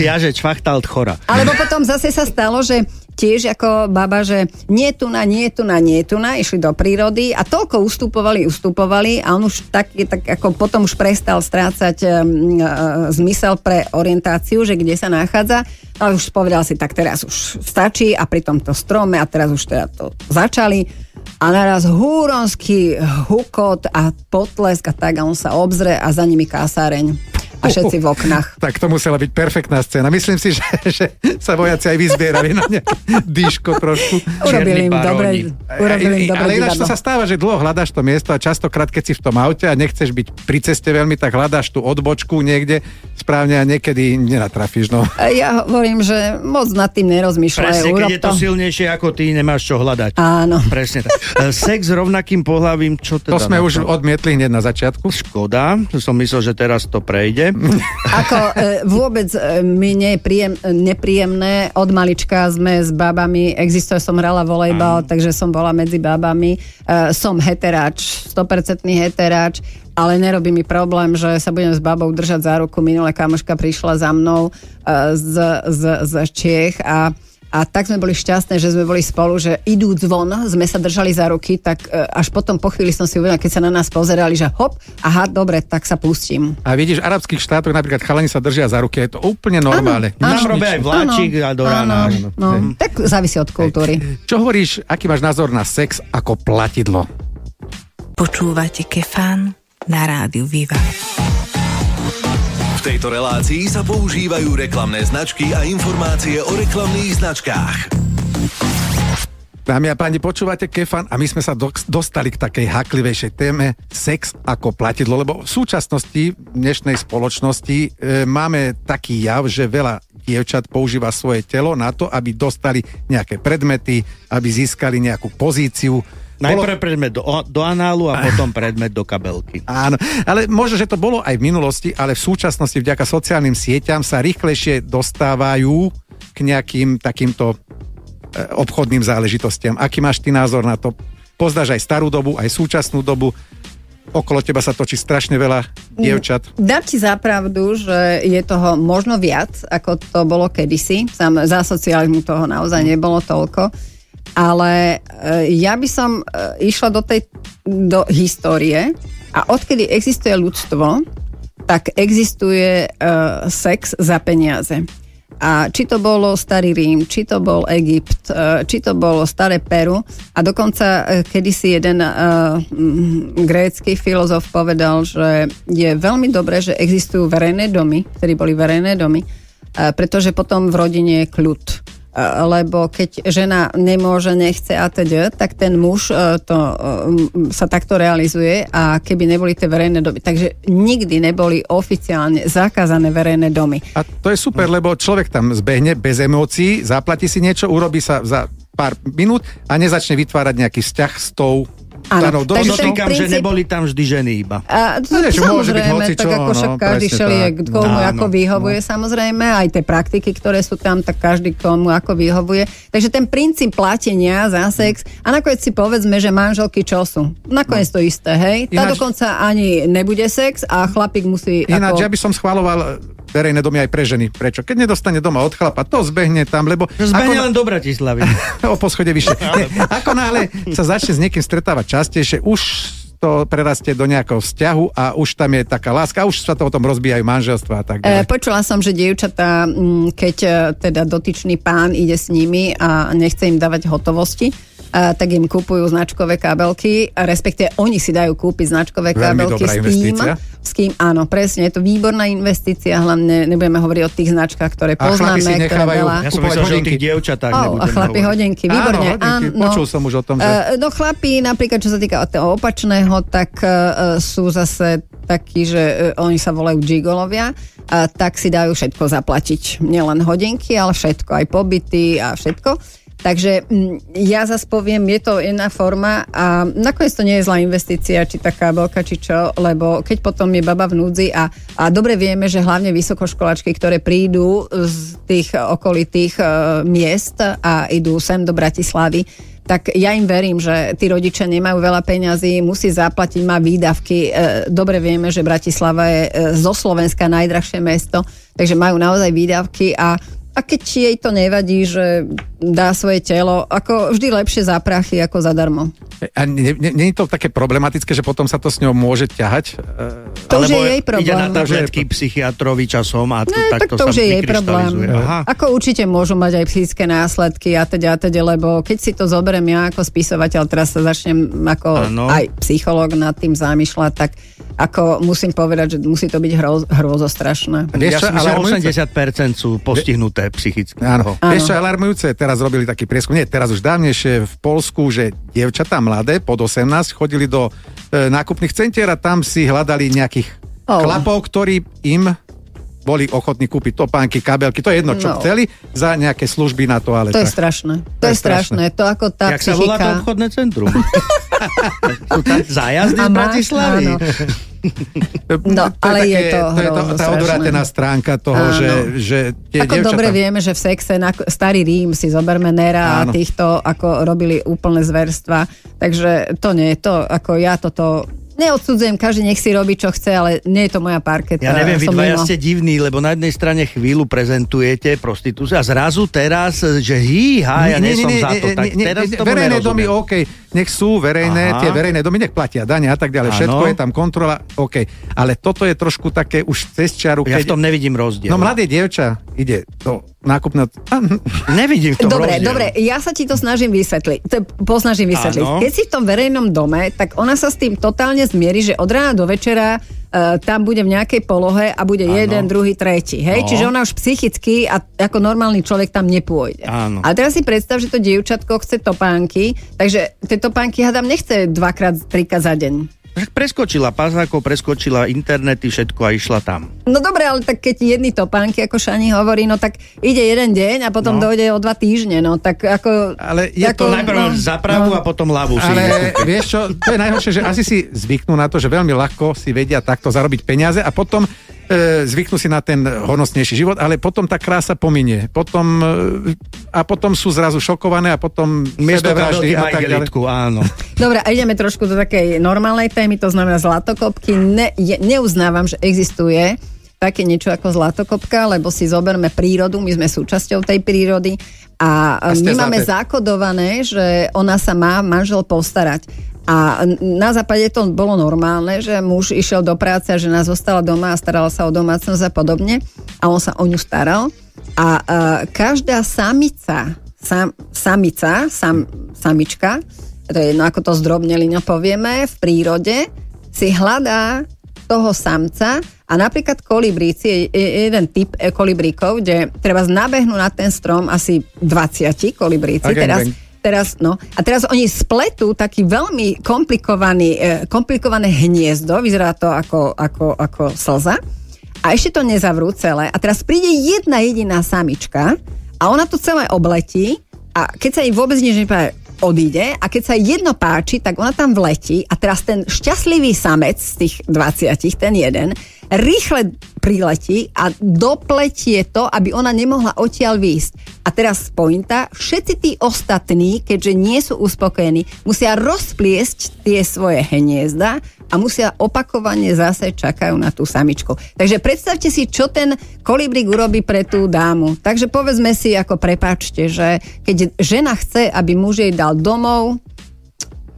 Ťaže čvachtalt chora. Alebo potom zase sa stalo, že tiež ako baba, že nie tu na, nie tu na, nie tu na, išli do prírody a toľko ustupovali, ustupovali a on už tak, tak ako potom už prestal strácať um, zmysel pre orientáciu, že kde sa nachádza. A už povedal si, tak teraz už stačí. A pri tomto strome a teraz už teda to začali. A naraz húronský hukot a potlesk a tak a on sa obzre a za nimi kásáreň a všetci v oknách. Tak to musela byť perfektná scéna. Myslím si, že, že sa vojaci aj vyzbierali na nejaké dýško trošku. Urobili im dobre, urobili im dobre ale ináč to sa stáva, že dlho hľadáš to miesto a častokrát, keď si v tom aute a nechceš byť pri ceste veľmi, tak hľadáš tú odbočku niekde správne a niekedy nenatrafíš. No. Ja hovorím, že moc nad tým nerozmýšľaj. Presne, keď je to silnejšie ako ty, nemáš čo hľadať. Áno. Presne tak. E, Sex s rovnakým pohľavím, čo teda? To sme na už odmietli hneď na začiatku. Škoda, som myslel, že teraz to prejde. Ako e, vôbec e, mi nie je príjem, nepríjemné. Od malička sme s babami, existuje, som hrala volejbal, takže som bola medzi babami. E, som heteráč, 100% heteráč, ale nerobí mi problém, že sa budem s babou držať za ruku. Minulé kamoška prišla za mnou e, z, z, z Čiech a a tak sme boli šťastné, že sme boli spolu, že idú zvon, sme sa držali za ruky, tak e, až potom po chvíli som si uvedomila, keď sa na nás pozerali, že hop, aha, dobre, tak sa pustím. A vidíš, v arabských štátoch napríklad chalani sa držia za ruky, je to úplne normálne. Áno, Nám robia aj vláčik a do rána. Áno, no, tak závisí od kultúry. Čo hovoríš, aký máš názor na sex ako platidlo? Počúvate Kefán na rádiu Viva. Tejto relácii sa používajú reklamné značky a informácie o reklamných značkách. Dámy a páni, počúvate Kefan a my sme sa do, dostali k takej haklivejšej téme sex ako platidlo, lebo v súčasnosti v dnešnej spoločnosti e, máme taký jav, že veľa dievčat používa svoje telo na to, aby dostali nejaké predmety, aby získali nejakú pozíciu. Najprv predmet do, do análu a potom predmet do kabelky. Áno, ale možno, že to bolo aj v minulosti, ale v súčasnosti vďaka sociálnym sieťam sa rýchlejšie dostávajú k nejakým takýmto e, obchodným záležitostiam. Aký máš ty názor na to? Poznáš aj starú dobu, aj súčasnú dobu. Okolo teba sa točí strašne veľa dievčat. Dám ti zapravdu, že je toho možno viac, ako to bolo kedysi. Sam, za socializmu toho naozaj nebolo toľko. Ale e, ja by som e, išla do tej do histórie a odkedy existuje ľudstvo, tak existuje e, sex za peniaze. A či to bolo starý Rím, či to bol Egypt, či to bolo staré Peru a dokonca kedysi jeden uh, grécky filozof povedal, že je veľmi dobré, že existujú verejné domy, ktorí boli verejné domy, uh, pretože potom v rodine je kľud. Lebo keď žena nemôže, nechce a teda, tak ten muž uh, to uh, sa takto realizuje a keby neboli tie verejné domy. Takže nikdy neboli oficiálne zakázané verejné domy. A to je super, lebo človek tam zbehne bez emócií, zaplatí si niečo, urobí sa za pár minút a nezačne vytvárať nejaký vzťah s tou Áno, takže ten Podotýkam, že princíp- neboli tam vždy ženy iba. A to, No, že môže byť hocičo, tak ako však no, každý presne šeli, tak. komu Áno, ako vyhovuje samozrejme, aj tie praktiky, ktoré sú tam, tak každý komu ako vyhovuje. Takže ten princíp platenia za sex, a nakoniec si povedzme, že manželky čo sú? Nakoniec to isté, hej? Tá Ináč- dokonca ani nebude sex a chlapík musí Ináč, ako... ja by som schváloval verejné domy aj pre ženy. Prečo? Keď nedostane doma od chlapa, to zbehne tam, lebo... Zbehne ako- len do Bratislavy. o poschode vyššie. Nie, ako náhle sa začne s niekým stretávať častejšie, už to prerastie do nejakého vzťahu a už tam je taká láska už sa to o tom rozbijajú manželstva a tak E, ďalej. počula som, že dievčatá, mm, keď e, teda dotyčný pán ide s nimi a nechce im dávať hotovosti, a, tak im kupujú značkové kabelky, a respektíve oni si dajú kúpiť značkové Veľmi kabelky dobrá s tým, investícia. S kým, áno, presne, je to výborná investícia, hlavne nebudeme hovoriť o tých značkách, ktoré A poznáme, si ktoré veľa... Ja som myslel, že o tých dievčatách Oh, a chlapi hovoriť. hodinky, výborne. Áno, hodinky. áno. Počul som už o tom, že- Eh, no chlapi, napríklad čo sa týka toho opačného, tak uh, sú zase takí, že uh, oni sa volajú gigolovia, a tak si dajú všetko zaplatiť. Nielen hodinky, ale všetko, aj pobyty a všetko. Takže mm, ja zase poviem, je to jedna forma a nakoniec to nie je zlá investícia, či tá kábelka, či čo, lebo keď potom je baba v núdzi a, a dobre vieme, že hlavne vysokoškolačky, ktoré prídu z tých okolitých e, miest a idú sem do Bratislavy, tak ja im verím, že tí rodičia nemajú veľa peňazí, musí zaplatiť, má výdavky. E, Dobre vieme, že Bratislava je e, zo Slovenska najdrahšie mesto, takže majú naozaj výdavky a a keď jej to nevadí, že dá svoje telo, ako vždy lepšie za prachy ako zadarmo. A nie, nie, nie je to také problematické, že potom sa to s ňou môže ťahať? To už je jej problém. Ide na To, tabletky psychiatrovi časom a to, Ne, takto tak to sa už je jej problém. Aha. Ako určite môžu mať aj psychické následky a teda, a teda, lebo keď si to zoberiem ja ako spisovateľ, teraz sa začnem ako Áno. aj psychológ nad tým zamýšľať, tak ako musím povedať, že musí to byť hroz, hrozostrašné. Ja si myslím, že 80% sú postihnuté psychicky. Áno. Áno. Vieš čo, je alarmujúce, teraz robili taký prieskum, nie teraz už dávnejšie v Polsku, že dievčatá mladé pod 18 chodili do e, nákupných centier a tam si hľadali nejakých Oh. chlapov, ktorí im boli ochotní kúpiť topánky, kabelky, to je jedno, čo No. chceli, za nejaké služby na To je strašné. To, To je je strašné. To ako tá Jak sa volá to psychika... obchodné centrum? sú tam zájazdy A z Bratislavy. áno. No, ale je to to je to, tá odvrátená stránka toho, Áno. že, že tie Ako dievčatá... dobre vieme, že v sexe, na, starý Rím si zoberme Nera a Áno. týchto ako robili úplné zverstva. Takže to nie, to ako ja toto neodsudzujem, každý nech si robí, čo chce, ale nie je to moja parketa. Ja neviem, vy dvaja ste divní, lebo na jednej strane chvíľu prezentujete prostitúciu a zrazu teraz, že hýha, ja nie, som za to. Tak teraz tomu verejné domy. OK, nech sú verejné, Aha. tie verejné domy, nech platia dane a tak ďalej. Áno. Všetko je tam kontrola, OK. Ale toto je trošku také už cez čiaru, Ja v tom nevidím rozdiel. No mladé dievča ide do nákupného... Nevidím v tom Dobre, rozdiel. dobre, ja sa ti to snažím vysvetliť. To, posnažím vysvetliť. Áno. Keď si v tom verejnom dome, tak ona sa s tým totálne zmierí, že od rána do večera uh, tam bude v nejakej polohe a bude Áno. jeden, druhý, tretí. Hej? No. Čiže ona už psychicky a ako normálny človek tam nepôjde. Áno. A teraz si predstav, že to dievčatko chce topánky, takže tie topánky hádam nechce dvakrát, trikrát za deň. Však preskočila pazákov, preskočila internety, všetko a išla tam. No dobre, ale tak keď jedny topánky, ako Šani hovorí, no tak ide jeden deň a potom No. dojde o dva týždne, no tak ako... Ale je ako, to Najprv no, za pravú a potom ľavú si Ale kúpiť. vieš čo, to je najhoršie, že asi si zvyknú na to, že veľmi ľahko si vedia takto zarobiť peniaze a potom e, zvyknú si na ten hodnostnejší život, ale potom tá krása pominie. Potom, e, a potom sú zrazu šokované a potom Miesto sebevraždy a tak ďalej. áno. Dobre, a ideme trošku do takej normálnej témy, to znamená zlatokopky. Ne, je, neuznávam, že existuje také niečo ako zlatokopka, lebo si zoberme prírodu, my sme súčasťou tej prírody a, A my máme za zakodované, že ona sa má manžel postarať. A na západe to bolo normálne, že muž išiel do práce a žena zostala doma a starala sa o domácnosť a podobne a on sa o ňu staral. A, a každá samica, sam, samica, sam, samička, to je jedno, ako to zdrobneli, no povieme, v prírode si hľadá toho samca a napríklad kolibríci je je jeden typ e, kolibríkov, kde treba nabehnú na ten strom asi 20 kolibríci. A gang, Teraz, bang. Teraz, no, a teraz oni spletú taký veľmi komplikovaný, e, komplikované hniezdo, vyzerá to ako, ako, ako slza. A ešte to nezavrú celé. A teraz príde jedna jediná samička a ona to celé obletí a keď sa jej vôbec nič nepáči, odíde a keď sa jedno páči, tak ona tam vletí a teraz ten šťastlivý samec z tých 20, ten jeden, rýchle priletí a dopletie to, aby ona nemohla odtiaľ výjsť. A teraz pointa, všetci tí ostatní, keďže nie sú uspokojení, musia rozpliesť tie svoje hniezda a musia opakovane zase čakajú na tú samičku. Takže predstavte si, čo ten kolibrík urobí pre tú dámu. Takže povedzme si, ako prepáčte, že keď žena chce, aby muž jej dal domov,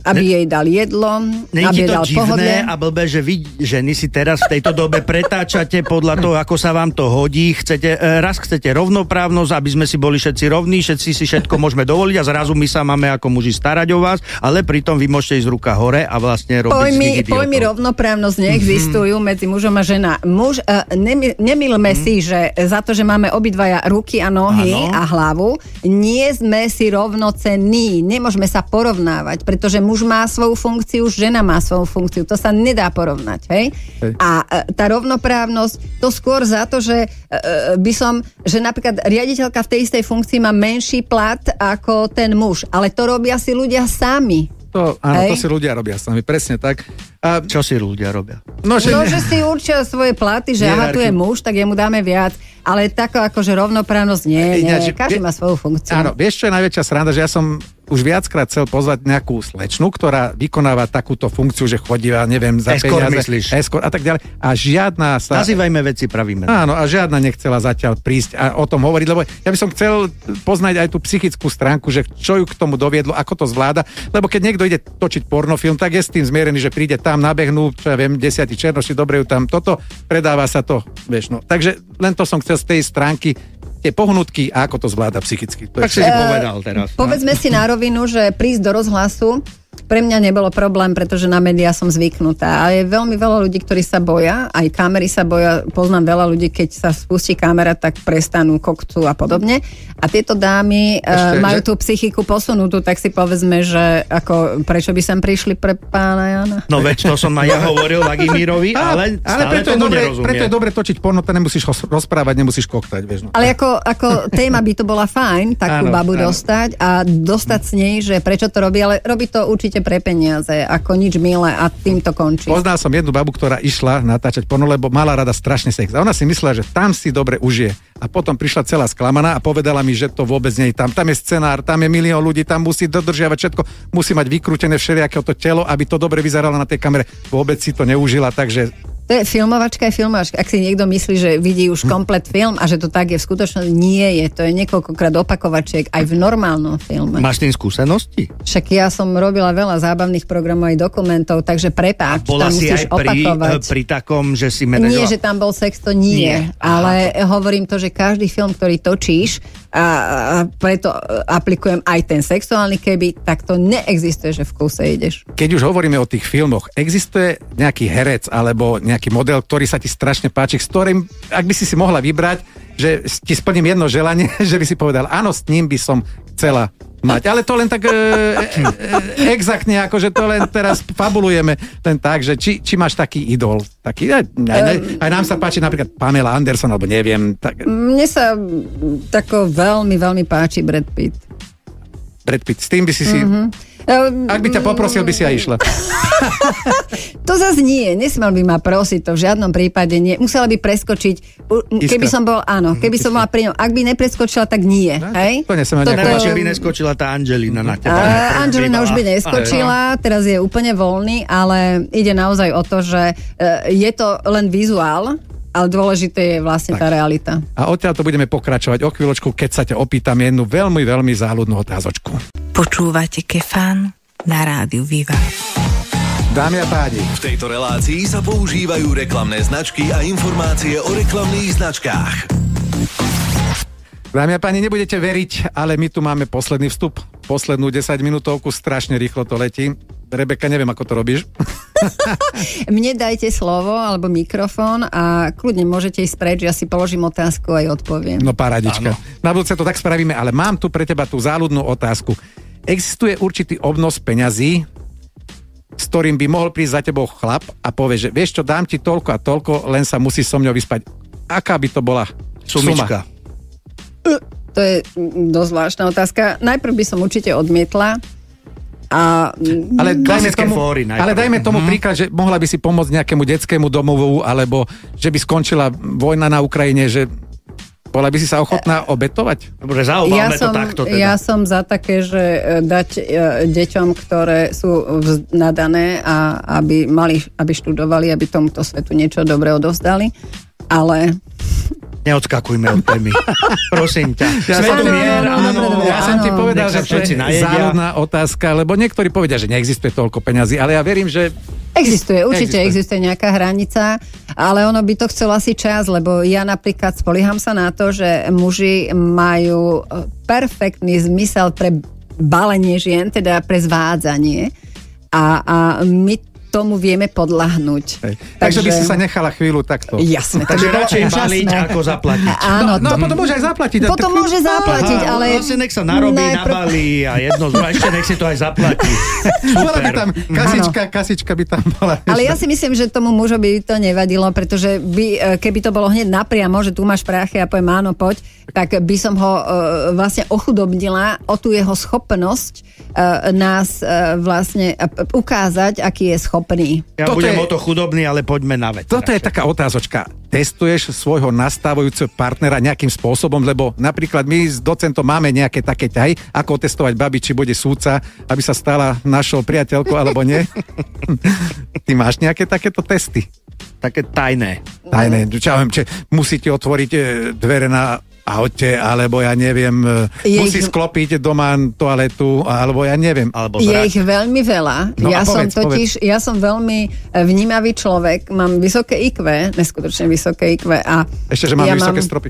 aby jej dal jedlo, Nie aby je jej dal pohodlie. a blbé, že vy ženy si teraz v tejto dobe pretáčate podľa toho, ako sa vám to hodí. Chcete, e, raz chcete rovnoprávnosť, aby sme si boli všetci rovní, všetci si všetko môžeme dovoliť a zrazu my sa máme ako muži starať o vás, ale pritom vy môžete ísť ruka hore a vlastne robiť Pojmy, pojmy rovnoprávnosť neexistujú medzi mužom a žena. Muž, uh, nemi, nemilme si, že za to, že máme obidvaja ruky a nohy Áno. a hlavu, nie sme si rovnocenní. Nemôžeme sa porovnávať, pretože muž má svoju funkciu, žena má svoju funkciu. To sa nedá porovnať. Hej? Hej. A uh, tá rovnoprávnosť, to skôr za to, že uh, by som, že napríklad riaditeľka v tej istej funkcii má menší plat ako ten muž. Ale to robia si ľudia sami. To, áno, Hej. to si ľudia robia sami, presne tak. A, Čo si ľudia robia? no, že, No, že si určia svoje platy, že aha, tu je muž, tak jemu dáme viac. Ale tako akože rovnoprávnosť nie, nie. Ináč, Každý vie- má svoju funkciu. Áno, vieš, čo je najväčšia sranda, že ja som už viackrát chcel pozvať nejakú slečnu, ktorá vykonáva takúto funkciu, že chodíva, neviem, za Escort peniaze. myslíš? Escort a tak ďalej. A žiadna sa... Nazývajme veci pravými. Áno, a žiadna nechcela zatiaľ prísť a o tom hovoriť, lebo ja by som chcel poznať aj tú psychickú stránku, že čo ju k tomu doviedlo, ako to zvláda, lebo keď niekto ide točiť pornofilm, tak je s tým zmierený, že príde tam, nabehnú, čo ja viem, desiatí černoši, dobre ju tam toto, predáva sa to, vieš, no. Takže len to som chcel z tej stránky, tie pohnutky a ako to zvláda psychicky. To Tak si je si povedal teraz. Povedzme si na rovinu, že prísť do rozhlasu pre mňa nebolo problém, pretože na médiá som zvyknutá. A je veľmi veľa ľudí, ktorí sa boja, aj kamery sa boja. Poznám veľa ľudí, keď sa spustí kamera, tak prestanú koktu a podobne. A tieto dámy Ešte, uh, majú že- tú psychiku posunutú, tak si povedzme, že ako, prečo by sem prišli pre pána Jana? No veď to som aj ja hovoril Vagimírovi, ale, ale stále preto, je dobre, nerozumie. preto je dobre točiť porno, to nemusíš rozprávať, nemusíš koktať, vieš. No. Ale ako, ako téma by to bola fajn, takú Áno, babu áno. dostať a dostať s nej, že prečo to robí, ale robí to určite pre peniaze, ako nič milé a tým to končí. Poznal som jednu babu, ktorá išla natáčať porno, lebo mala rada strašne sex. A ona si myslela, že tam si dobre užije. A potom prišla celá sklamaná a povedala mi, že to vôbec nie je tam. Tam je scenár, tam je milión ľudí, tam musí dodržiavať všetko, musí mať vykrútené všelijaké to telo, aby to dobre vyzeralo na tej kamere. Vôbec si to neužila, takže To je filmovačka, je filmovačka. Ak si niekto myslí, že vidí už komplet film a že to tak je v skutočnosti, nie je. To je niekoľkokrát opakovačiek aj v normálnom filme. Máš tým skúsenosti? Však ja som robila veľa zábavných programov aj dokumentov, takže prepáč, Bola tam si musíš aj pri, opakovať. eh, pri takom, že si Nie, manažovala... že tam bol sex, to nie. Nie. Ale hovorím to, že každý film, ktorý točíš, a, a preto e, aplikujem aj ten sexuálny keby, tak to neexistuje, že v kuse ideš. keď už hovoríme o tých filmoch, existuje nejaký herec alebo nejaký model, ktorý sa ti strašne páči, s ktorým, ak by si si mohla vybrať, že ti splním jedno želanie, že by si povedal, áno, s ním by som chcela mať. Ale to len tak e, e, exaktne, akože to len teraz fabulujeme, len tak, že či, či máš taký idol. Taký, aj, aj, aj nám sa páči napríklad Pamela Anderson, alebo neviem, tak, Mne sa tako veľmi, veľmi páči Brad Pitt. Brad Pitt, s tým by si si... Ehm, Ak by ťa poprosil, by si aj išla. To zase nie, nesmel by ma prosiť, to v žiadnom prípade nie. Musela by preskočiť, Iskra. keby som bol, áno, keby som bola pri ňom. Ak by nepreskočila, tak nie, hej? to nesem ako- Najlepšie by neskočila tá Angelina na teba. A Angelina už by neskočila, teraz je úplne voľný, ale ide naozaj o to, že e, je to len vizuál, ale dôležité je vlastne tá realita. A odtiaľ to budeme pokračovať o chvíľočku, keď sa ťa opýtam jednu veľmi, veľmi záľudnú otázočku. Počúvate Kefán na rádiu Viva. Dámy a páni, V tejto relácii sa používajú reklamné značky a informácie o reklamných značkách. Dámy a páni, nebudete veriť, ale my tu máme posledný vstup. Poslednú 10 minútovku, strašne rýchlo to letí. Rebeka, neviem, ako to robíš. Mne dajte slovo alebo mikrofón a kľudne môžete ísť preč, ja si položím otázku a aj odpoviem. No paradička. Na budúce to tak spravíme, ale mám tu pre teba tú záľudnú otázku. Existuje určitý obnos peňazí, s ktorým by mohol prísť za tebou chlap a povie, že vieš čo, dám ti toľko a toľko, len sa musíš so mňou vyspať. Aká by to bola Sumička. suma? To je dosť zvláštna otázka. Najprv by som určite odmietla. A Ale dajme tomu, fóry najprv. ale dajme tomu mm-hmm. príklad, že mohla by si pomôcť nejakému detskému domovu, alebo že by skončila vojna na Ukrajine, že bola by si sa ochotná obetovať? Dobre, ja zaobálme som, to takto teda. ja som za také, že e, dať e, deťom, ktoré sú nadané a aby mali, aby študovali, aby tomuto svetu niečo dobre odovzdali. Ale Neodskakujme od témy. Prosím ťa. Ja som- Svetomier, Áno, áno, áno. Ja som ti povedal, že všetci je najedia. záľudná otázka, lebo niektorí povedia, že neexistuje toľko peňazí, ale ja verím, že Existuje, určite Existuje. existuje. nejaká hranica, ale ono by to chcelo asi čas, lebo ja napríklad spolieham sa na to, že muži majú e, perfektný zmysel pre balenie žien, teda pre zvádzanie a, a my tomu vieme podľahnúť. Hej. Takže by si sa nechala chvíľu takto. Jasné, Takže by radšej baliť, ako zaplatiť. Áno, No a to, potom môže aj zaplatiť. potom tak- môže zaplatiť, Aha, ale... Vlastne nech sa narobí, najprv- nabalí a jedno z ešte nech si to aj zaplatí. Bola by tam kasička, kasička by tam bola. Ale ja si myslím, že tomu mužovi to nevadilo, pretože by, e, keby to bolo hneď napriamo, že tu máš práchy a poviem áno, poď, tak by som ho e, vlastne ochudobnila o tú jeho schopnosť e, nás vlastne ukázať, aký je schopný. Ja Toto budem je- o to chudobný, ale poďme na vec. Toto je taká otázočka. Testuješ svojho nastávajúceho partnera nejakým spôsobom, lebo napríklad my s docentom máme nejaké také ťahy, ako testovať babi, či bude súca, aby sa stala našou priateľkou alebo nie. Ty máš nejaké takéto testy? Také tajné. Tajné, čo ja viem, či musíte otvoriť e, dvere na aute, alebo ja neviem, e, Je musí ich- sklopiť doma toaletu, alebo ja neviem. Alebo Je ich veľmi veľa. No ja a som povedz, totiž, ja som veľmi e, vnímavý človek, mám vysoké IQ, neskutočne vysoké IQ a Ešte, že mám ja vysoké stropy.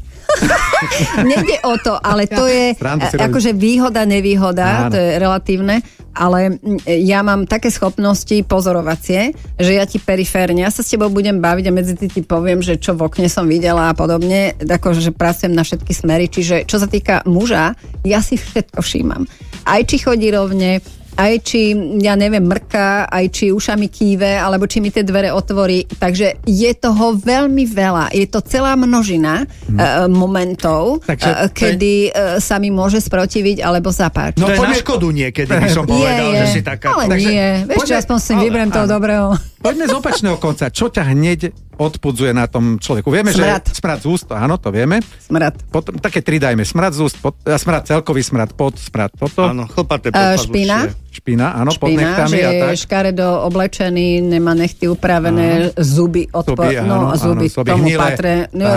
Nejde o to, ale to je e, akože výhoda, nevýhoda, Áno. to je relatívne, ale mm, ja mám také schopnosti pozorovacie, že ja ti periférne, ja sa s tebou budem baviť a medzi tým ti poviem, že čo v okne som videla a podobne, akože že pracujem na všetky smery, čiže čo sa týka muža, ja si všetko všímam. Aj či chodí rovne, aj či, ja neviem, mrká, aj či ušami kýve, alebo či mi tie dvere otvorí. Takže je toho veľmi veľa. Je to celá množina hmm. uh, momentov, Takže uh, je- kedy uh, sa mi môže sprotiviť alebo zapáčiť. To je na škodu niekedy, by som povedal, že si taká... Ale Takže nie, vieš čo, poďme- aspoň si ale- vyberiem toho dobrého. Poďme z opačného konca. Čo ťa hneď odpudzuje na tom človeku? Vieme, Smrad. že smrad z úst, áno, to vieme. Smrad. Potom, také tri dajme. Smrad z úst, pot, a smrad celkový smrad, pod smrad, toto. Áno, chlpaté Uh, špina. Špina, áno, pod Špina, nechtami že a tak. škaredo oblečený, nemá nechty upravené, zuby odpo... Zuby, áno, no, áno, zuby, zuby tomu hnilé. patrí. No,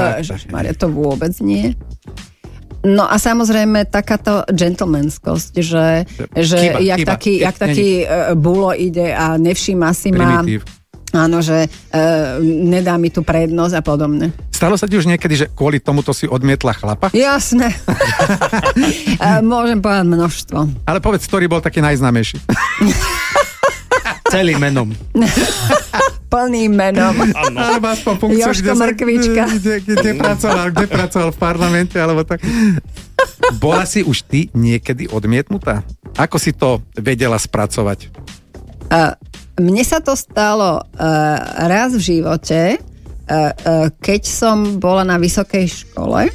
Maria, to vôbec nie. No a samozrejme takáto gentlemanskosť, že, že Chyba, jak, chyba. taký, jak taký uh, bulo ide a nevšíma si ma, Primitív. Áno, že uh, nedá mi tu prednosť a podobne. Stalo sa ti už niekedy, že kvôli tomuto si odmietla chlapa? Jasné. Eh, Môžem povedať množstvo. Ale povedz, ktorý bol taký najznámejší. Celým menom. Plným menom. Alebo aspoň funkciu, Jožko kde, sa- Mrkvička. Kde, kde, kde, pracoval, kde pracoval v parlamente, alebo tak. Bola si už ty niekedy odmietnutá? Ako si to vedela spracovať? Uh, mne sa to stalo uh, raz v živote, uh, keď som bola na vysokej škole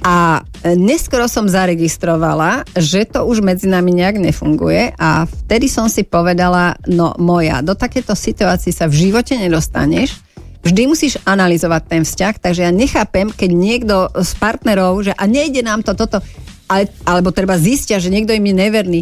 a neskoro som zaregistrovala, že to už medzi nami nejak nefunguje a vtedy som si povedala, no moja, do takéto situácii sa v živote nedostaneš, vždy musíš analyzovať ten vzťah, takže ja nechápem, keď niekto z partnerov, že a nejde nám to toto, ale, alebo treba zistia, že niekto im je neverný.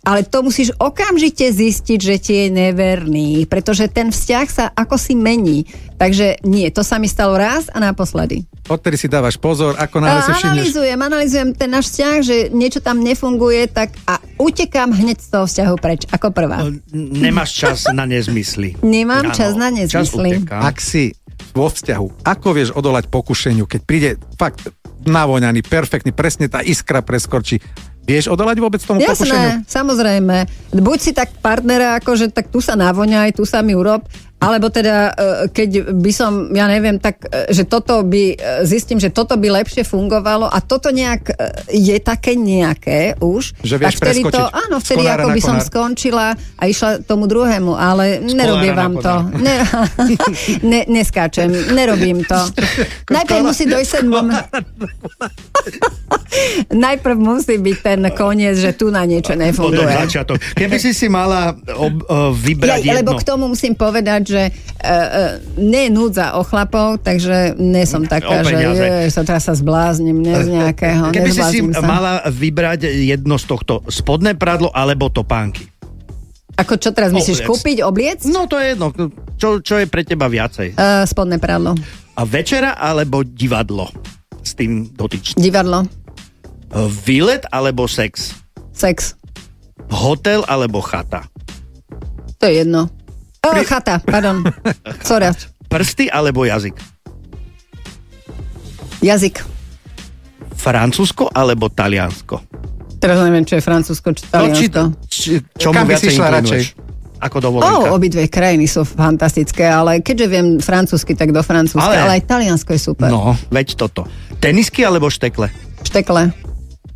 Ale to musíš okamžite zistiť, že ti je neverný, pretože ten vzťah sa ako si mení. Takže nie, to sa mi stalo raz a naposledy. Odtedy si dávaš pozor, ako náhle si všimneš. Analizujem, analizujem ten náš vzťah, že niečo tam nefunguje, tak a utekám hneď z toho vzťahu preč, ako prvá. N- Nemáš čas na nezmysly. Nemám Áno, čas na Čas nezmysly. uteká. Ak si vo vzťahu, ako vieš odolať pokušeniu, keď príde fakt navoňaný, perfektný, presne tá iskra preskorčí. Vieš odolať vôbec tomu pokušeniu? Jasné, samozrejme. Buď si tak partnera, akože tak tu sa navoňaj, tu sa mi urob, alebo teda, e, keď by som, ja neviem, tak, e, že toto by, e, zistím, že toto by lepšie fungovalo a toto nejak je také nejaké už. Že vieš tak vtedy to, áno, vtedy ako by som skončila a išla tomu druhému, ale nerobím vám to. Ne, ne, neskáčem, nerobím to. Najprv musí dojsť ten moment. Najprv musí byť ten koniec, že tu na niečo nefunguje. Keby si si mala ob, uh, Ja, vybrať jedno... lebo k tomu musím povedať, že uh, uh, nie je núdza o chlapov, takže nie som taká, že je, sa teraz sa zbláznim, ne z nejakého, Keby si si sa. mala vybrať jedno z tohto, spodné pradlo alebo topánky. Ako čo teraz myslíš, Obliec. kúpiť, obliec? No to je jedno. Čo, čo je pre teba viacej? Uh, spodné pradlo. A večera alebo divadlo s tým dotyčným? Divadlo, Výlet alebo sex? sex, Hotel alebo chata? to je jedno. O, chata, pardon. Sorry. Prsty alebo jazyk? Jazyk. Francúzsko alebo Taliansko? Teraz neviem, čo je Francúzsko, či No, či, Taliansko. či, čomu Kam by si šla inklinuješ? Ako dovolenka? O, obidve krajiny sú fantastické, ale keďže viem francúzsky, tak do Francúzska, Ale- ale, aj Taliansko je super. No, veď toto. Tenisky alebo štekle? Štekle,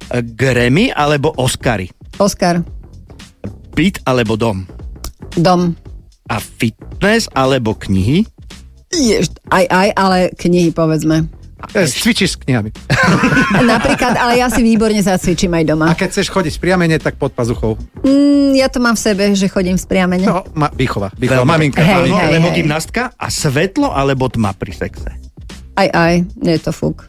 E, Grammy alebo Oscary? Oscar, Byt alebo dom? dom. A fitness alebo knihy? Jež, aj, aj, ale knihy, povedzme. E, Cvičíš s knihami. Napríklad, ale ja si výborne zacvičím aj doma. A keď chceš chodiť spriamene, tak pod pazuchou. Mm, ja to mám v sebe, že chodím spriamene. No, ma, výchova. výchova. Veľmi Maminka. Hej, maminka. Hej, lebo hej. gymnastka a svetlo alebo tma pri sexe? Aj, aj, nie je to fúk.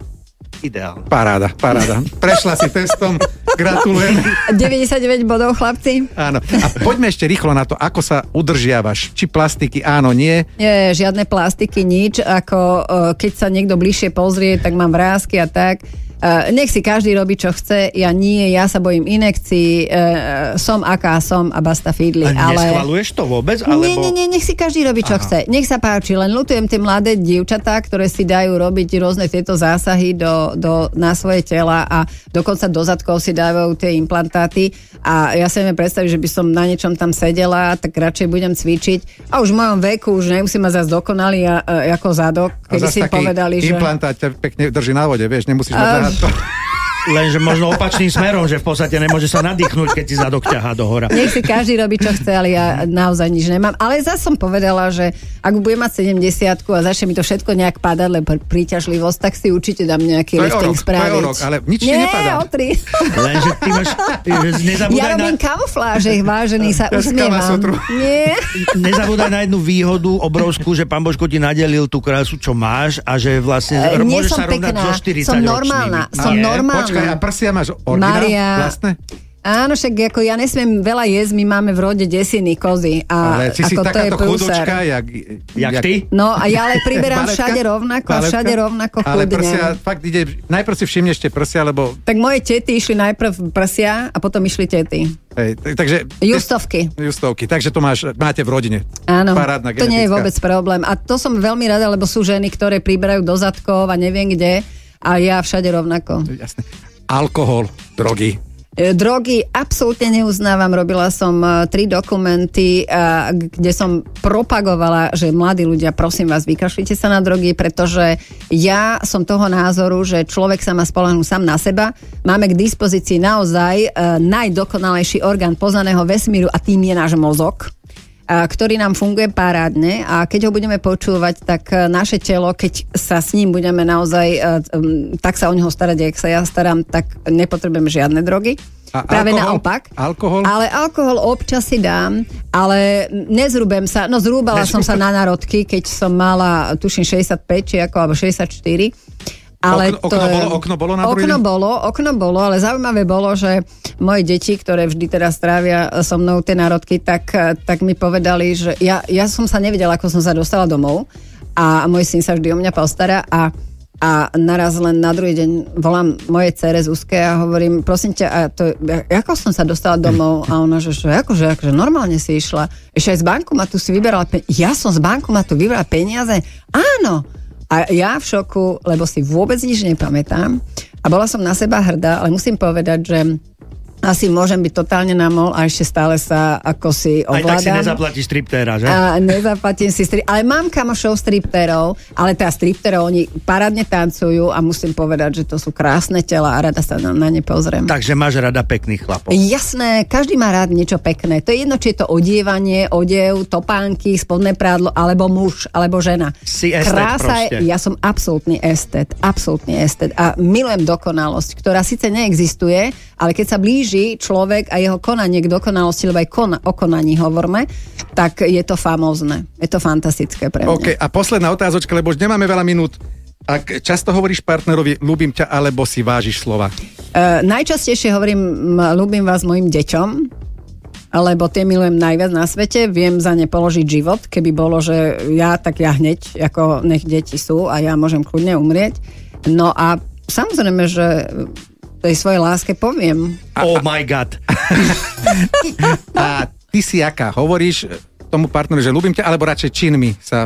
Ideálne. Paráda, paráda. Prešla si testom. Gratulujem. 99 bodov, chlapci. Áno. A poďme ešte rýchlo na to, ako sa udržiavaš. Či plastiky, áno, nie. Nie, žiadne plastiky, nič. Ako uh, keď sa niekto bližšie pozrie, tak mám vrázky a tak. Uh, nech si každý robí, čo chce. Ja nie, ja sa bojím inekcií. Uh, som aká som a basta fidli. A ale... neschvaluješ to vôbec? Alebo... Nie, nie, nie, nech si každý robí, čo Aha. chce. Nech sa páči, len lutujem tie mladé dievčatá, ktoré si dajú robiť rôzne tieto zásahy do, do, na svoje tela a dokonca do zadkov si dávajú tie implantáty a ja si neviem predstaviť, že by som na niečom tam sedela, tak radšej budem cvičiť. A už v mojom veku už nemusím mať zase dokonalý a, ako zadok, kedy si povedali, že... implantát ťa pekne drží na vode, vieš, nemusíš mať zahádko. Lenže možno opačným smerom, že v podstate nemôže sa nadýchnuť, keď ti zadok ťahá do hora. Nech si každý robí, čo chce, ale ja naozaj nič nemám. Ale zase som povedala, že ak budem mať 70 a začne mi to všetko nejak padať, lebo príťažlivosť, tak si určite dám nejaký To lifting to je spraviť. o rok, ale nič Nie, nepadá. o tri. Lenže ty máš... Ja na, robím kamufláže, vážený sa usmievam. Nie. nezabúdaj na jednu výhodu obrovskú, že pán Božko ti nadelil tú krásu, čo máš a že vlastne E, môžeš som sa rovnať pekná, so 40 som normálna, som Nie? normálna. Počkaj, a prsia máš originál Mária. vlastné? Áno, však ako ja nesmiem veľa jesť, my máme v rode desiny kozy. A Ale si si ako to je takáto prúser. chudočka, jak, Jak ty? No a ja ale priberám Baletka? všade rovnako, Baletka? všade rovnako Ale chudnem. prsia, fakt ide, najprv si všimneš tie prsia, lebo Tak moje tety išli najprv prsia a potom išli tety. hej, takže... Justovky. Justovky, takže to máš, máte v rodine. Áno, Parádna to nie je vôbec problém. A to som veľmi rada, lebo sú ženy, ktoré priberajú do zadkov a neviem kde a ja všade rovnako. Jasné. Alkohol, drogy. E, Drogy absolútne neuznávam. Robila som e, tri dokumenty, e, kde som propagovala, že mladí ľudia, prosím vás, vykašlite sa na drogy, pretože ja som toho názoru, že človek sa má spolahnúť sám na seba. Máme k dispozícii naozaj najdokonalejší orgán poznaného vesmíru a tým je náš mozog ktorý nám funguje parádne a keď ho budeme počúvať, tak e, naše telo, keď sa s ním budeme naozaj e, tak sa o neho starať, jak sa ja starám, tak nepotrebujeme žiadne drogy. A Práve alkohol? naopak. Alkohol? Ale alkohol občas si dám, ale nezrúbem sa. No zrúbala som sa na národky, keď som mala, tuším, 65 či ako, alebo 64. Ale Okno- to okno bolo- okno bolo na druhý Okno bolo, okno bolo, ale zaujímavé bolo, že moje deti, ktoré vždy teraz strávia so mnou tie národky, tak, tak mi povedali, že ja, ja som sa nevedela, ako som sa dostala domov a môj syn sa vždy o mňa postará a a naraz len na druhý deň volám moje cere Zuzke a hovorím, prosím ťa, a to, ako som sa dostala domov? A ona, že, že akože, akože normálne si išla. Ešte aj z bankomatu si vyberala peniaze. Ja som z bankomatu vybrala peniaze? Áno. A ja v šoku, lebo si vôbec nič nepamätám. A bola som na seba hrdá, ale musím povedať, že asi môžem byť totálne namol a ešte stále sa ako si Aj tak si ovládam. nezaplatíš striptéra, že? A nezaplatím si strip, ale mám kamošov stripterov, ale tá stripterov, oni parádne tancujú a musím povedať, že to sú krásne tela a rada sa na, na ne pozriem. Takže máš rada pekných chlapov. Jasné, každý má rád niečo pekné. To je jedno, či je to odievanie, odev, topánky, spodné prádlo, alebo muž, alebo žena. Si estet Krása, proste. je- ja som absolútny estet, absolútny estet a milujem dokonalosť, ktorá síce neexistuje, ale keď sa blíži človek a jeho konanie k dokonalosti, lebo aj kona, o konaní hovorme, tak je to famózne. Je to fantastické pre mňa. OK, a posledná otázočka, lebo už nemáme veľa minút. Ak často hovoríš partnerovi, ľúbim ťa, alebo si vážiš slova. Uh, najčastejšie hovorím, ľúbim vás mojim deťom, lebo tie milujem najviac na svete, viem za ne položiť život, keby bolo, že ja, tak ja hneď, ako nech deti sú a ja môžem kľudne umrieť. No a samozrejme, že tej svojej láske poviem. Oh my god. A ty si aká? Hovoríš tomu partnerovi, že ľúbim ťa, alebo radšej činmi sa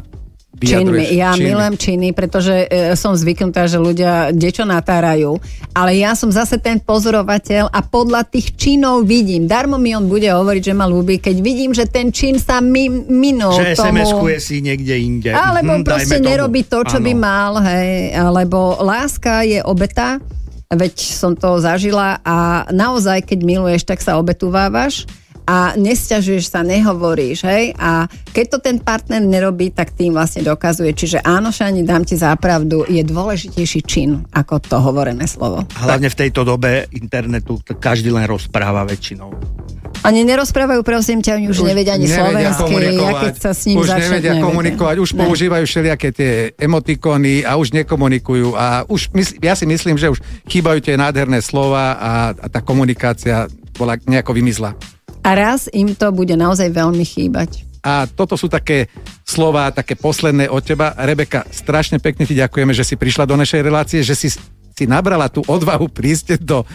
Činmi. Ja činmi. milujem činy, pretože e, som zvyknutá, že ľudia dečo natárajú, ale ja som zase ten pozorovateľ a podľa tých činov vidím. Darmo mi on bude hovoriť, že ma ľúbi, keď vidím, že ten čin sa mi minul Že tomu. SMS-kuje si niekde inde. Alebo hm, proste nerobí to, čo ano. by mal, hej. Alebo láska je obeta, veď som to zažila a naozaj, keď miluješ, tak sa obetúvávaš a nesťažuješ sa, nehovoríš, hej? A keď to ten partner nerobí, tak tým vlastne dokazuje. Čiže áno, Šani, dám ti zápravdu, je dôležitejší čin ako to hovorené slovo. Hlavne v tejto dobe internetu každý len rozpráva väčšinou. Oni nerozprávajú, prosím ťa, oni už, už nevedia ani slovensky, ja keď sa s ním Už začať, nevedia nevedia komunikovať, už ne. používajú všelijaké tie emotikony a už nekomunikujú a už ja si myslím, že už chýbajú tie nádherné slova a, a tá komunikácia bola nejako vymizla. A raz im to bude naozaj veľmi chýbať. A toto sú také slova, také posledné od teba. Rebeka, strašne pekne ti ďakujeme, že si prišla do našej relácie, že si si nabrala tú odvahu prísť do e,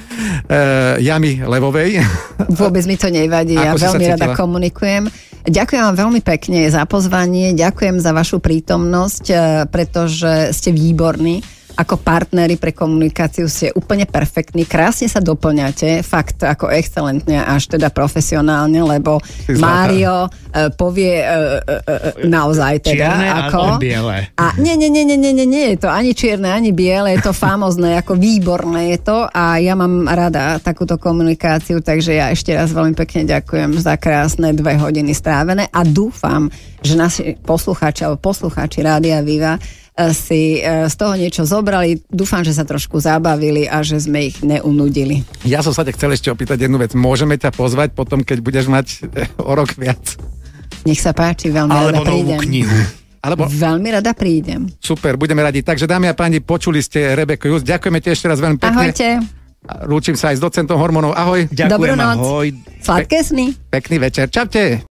jamy levovej. Vôbec mi to nevadí, ja veľmi rada komunikujem. Ďakujem vám veľmi pekne za pozvanie, ďakujem za vašu prítomnosť, e, pretože ste výborní ako partnery pre komunikáciu ste úplne perfektní, krásne sa doplňate, fakt ako excelentne až teda profesionálne, lebo Mário uh, povie uh, uh, naozaj teda čierne ako... a biele. A nie, nie, nie, nie, nie, nie, nie je to ani čierne, ani biele, je to famozné, ako výborné je to a ja mám rada takúto komunikáciu, takže ja ešte raz veľmi pekne ďakujem za krásne dve hodiny strávené a dúfam, že naši poslucháči alebo poslucháči Rádia Viva E, si e, z toho niečo zobrali. Dúfam, že sa trošku zabavili a že sme ich neunudili. Ja som sa ťa chcel ešte opýtať jednu vec. Môžeme ťa pozvať potom, keď budeš mať e, o rok viac? Nech sa páči, veľmi Alebo rada prídem. knihu. Alebo... Veľmi rada prídem. Super, budeme radi. Takže dámy a páni, počuli ste Rebeku Just. Ďakujeme ti ešte raz veľmi pekne. Ahojte. Rúčim sa aj s docentom hormónov. Ahoj. Ďakujem, Dobrú noc. ahoj. Sladké sny. Pekný večer. Čaute.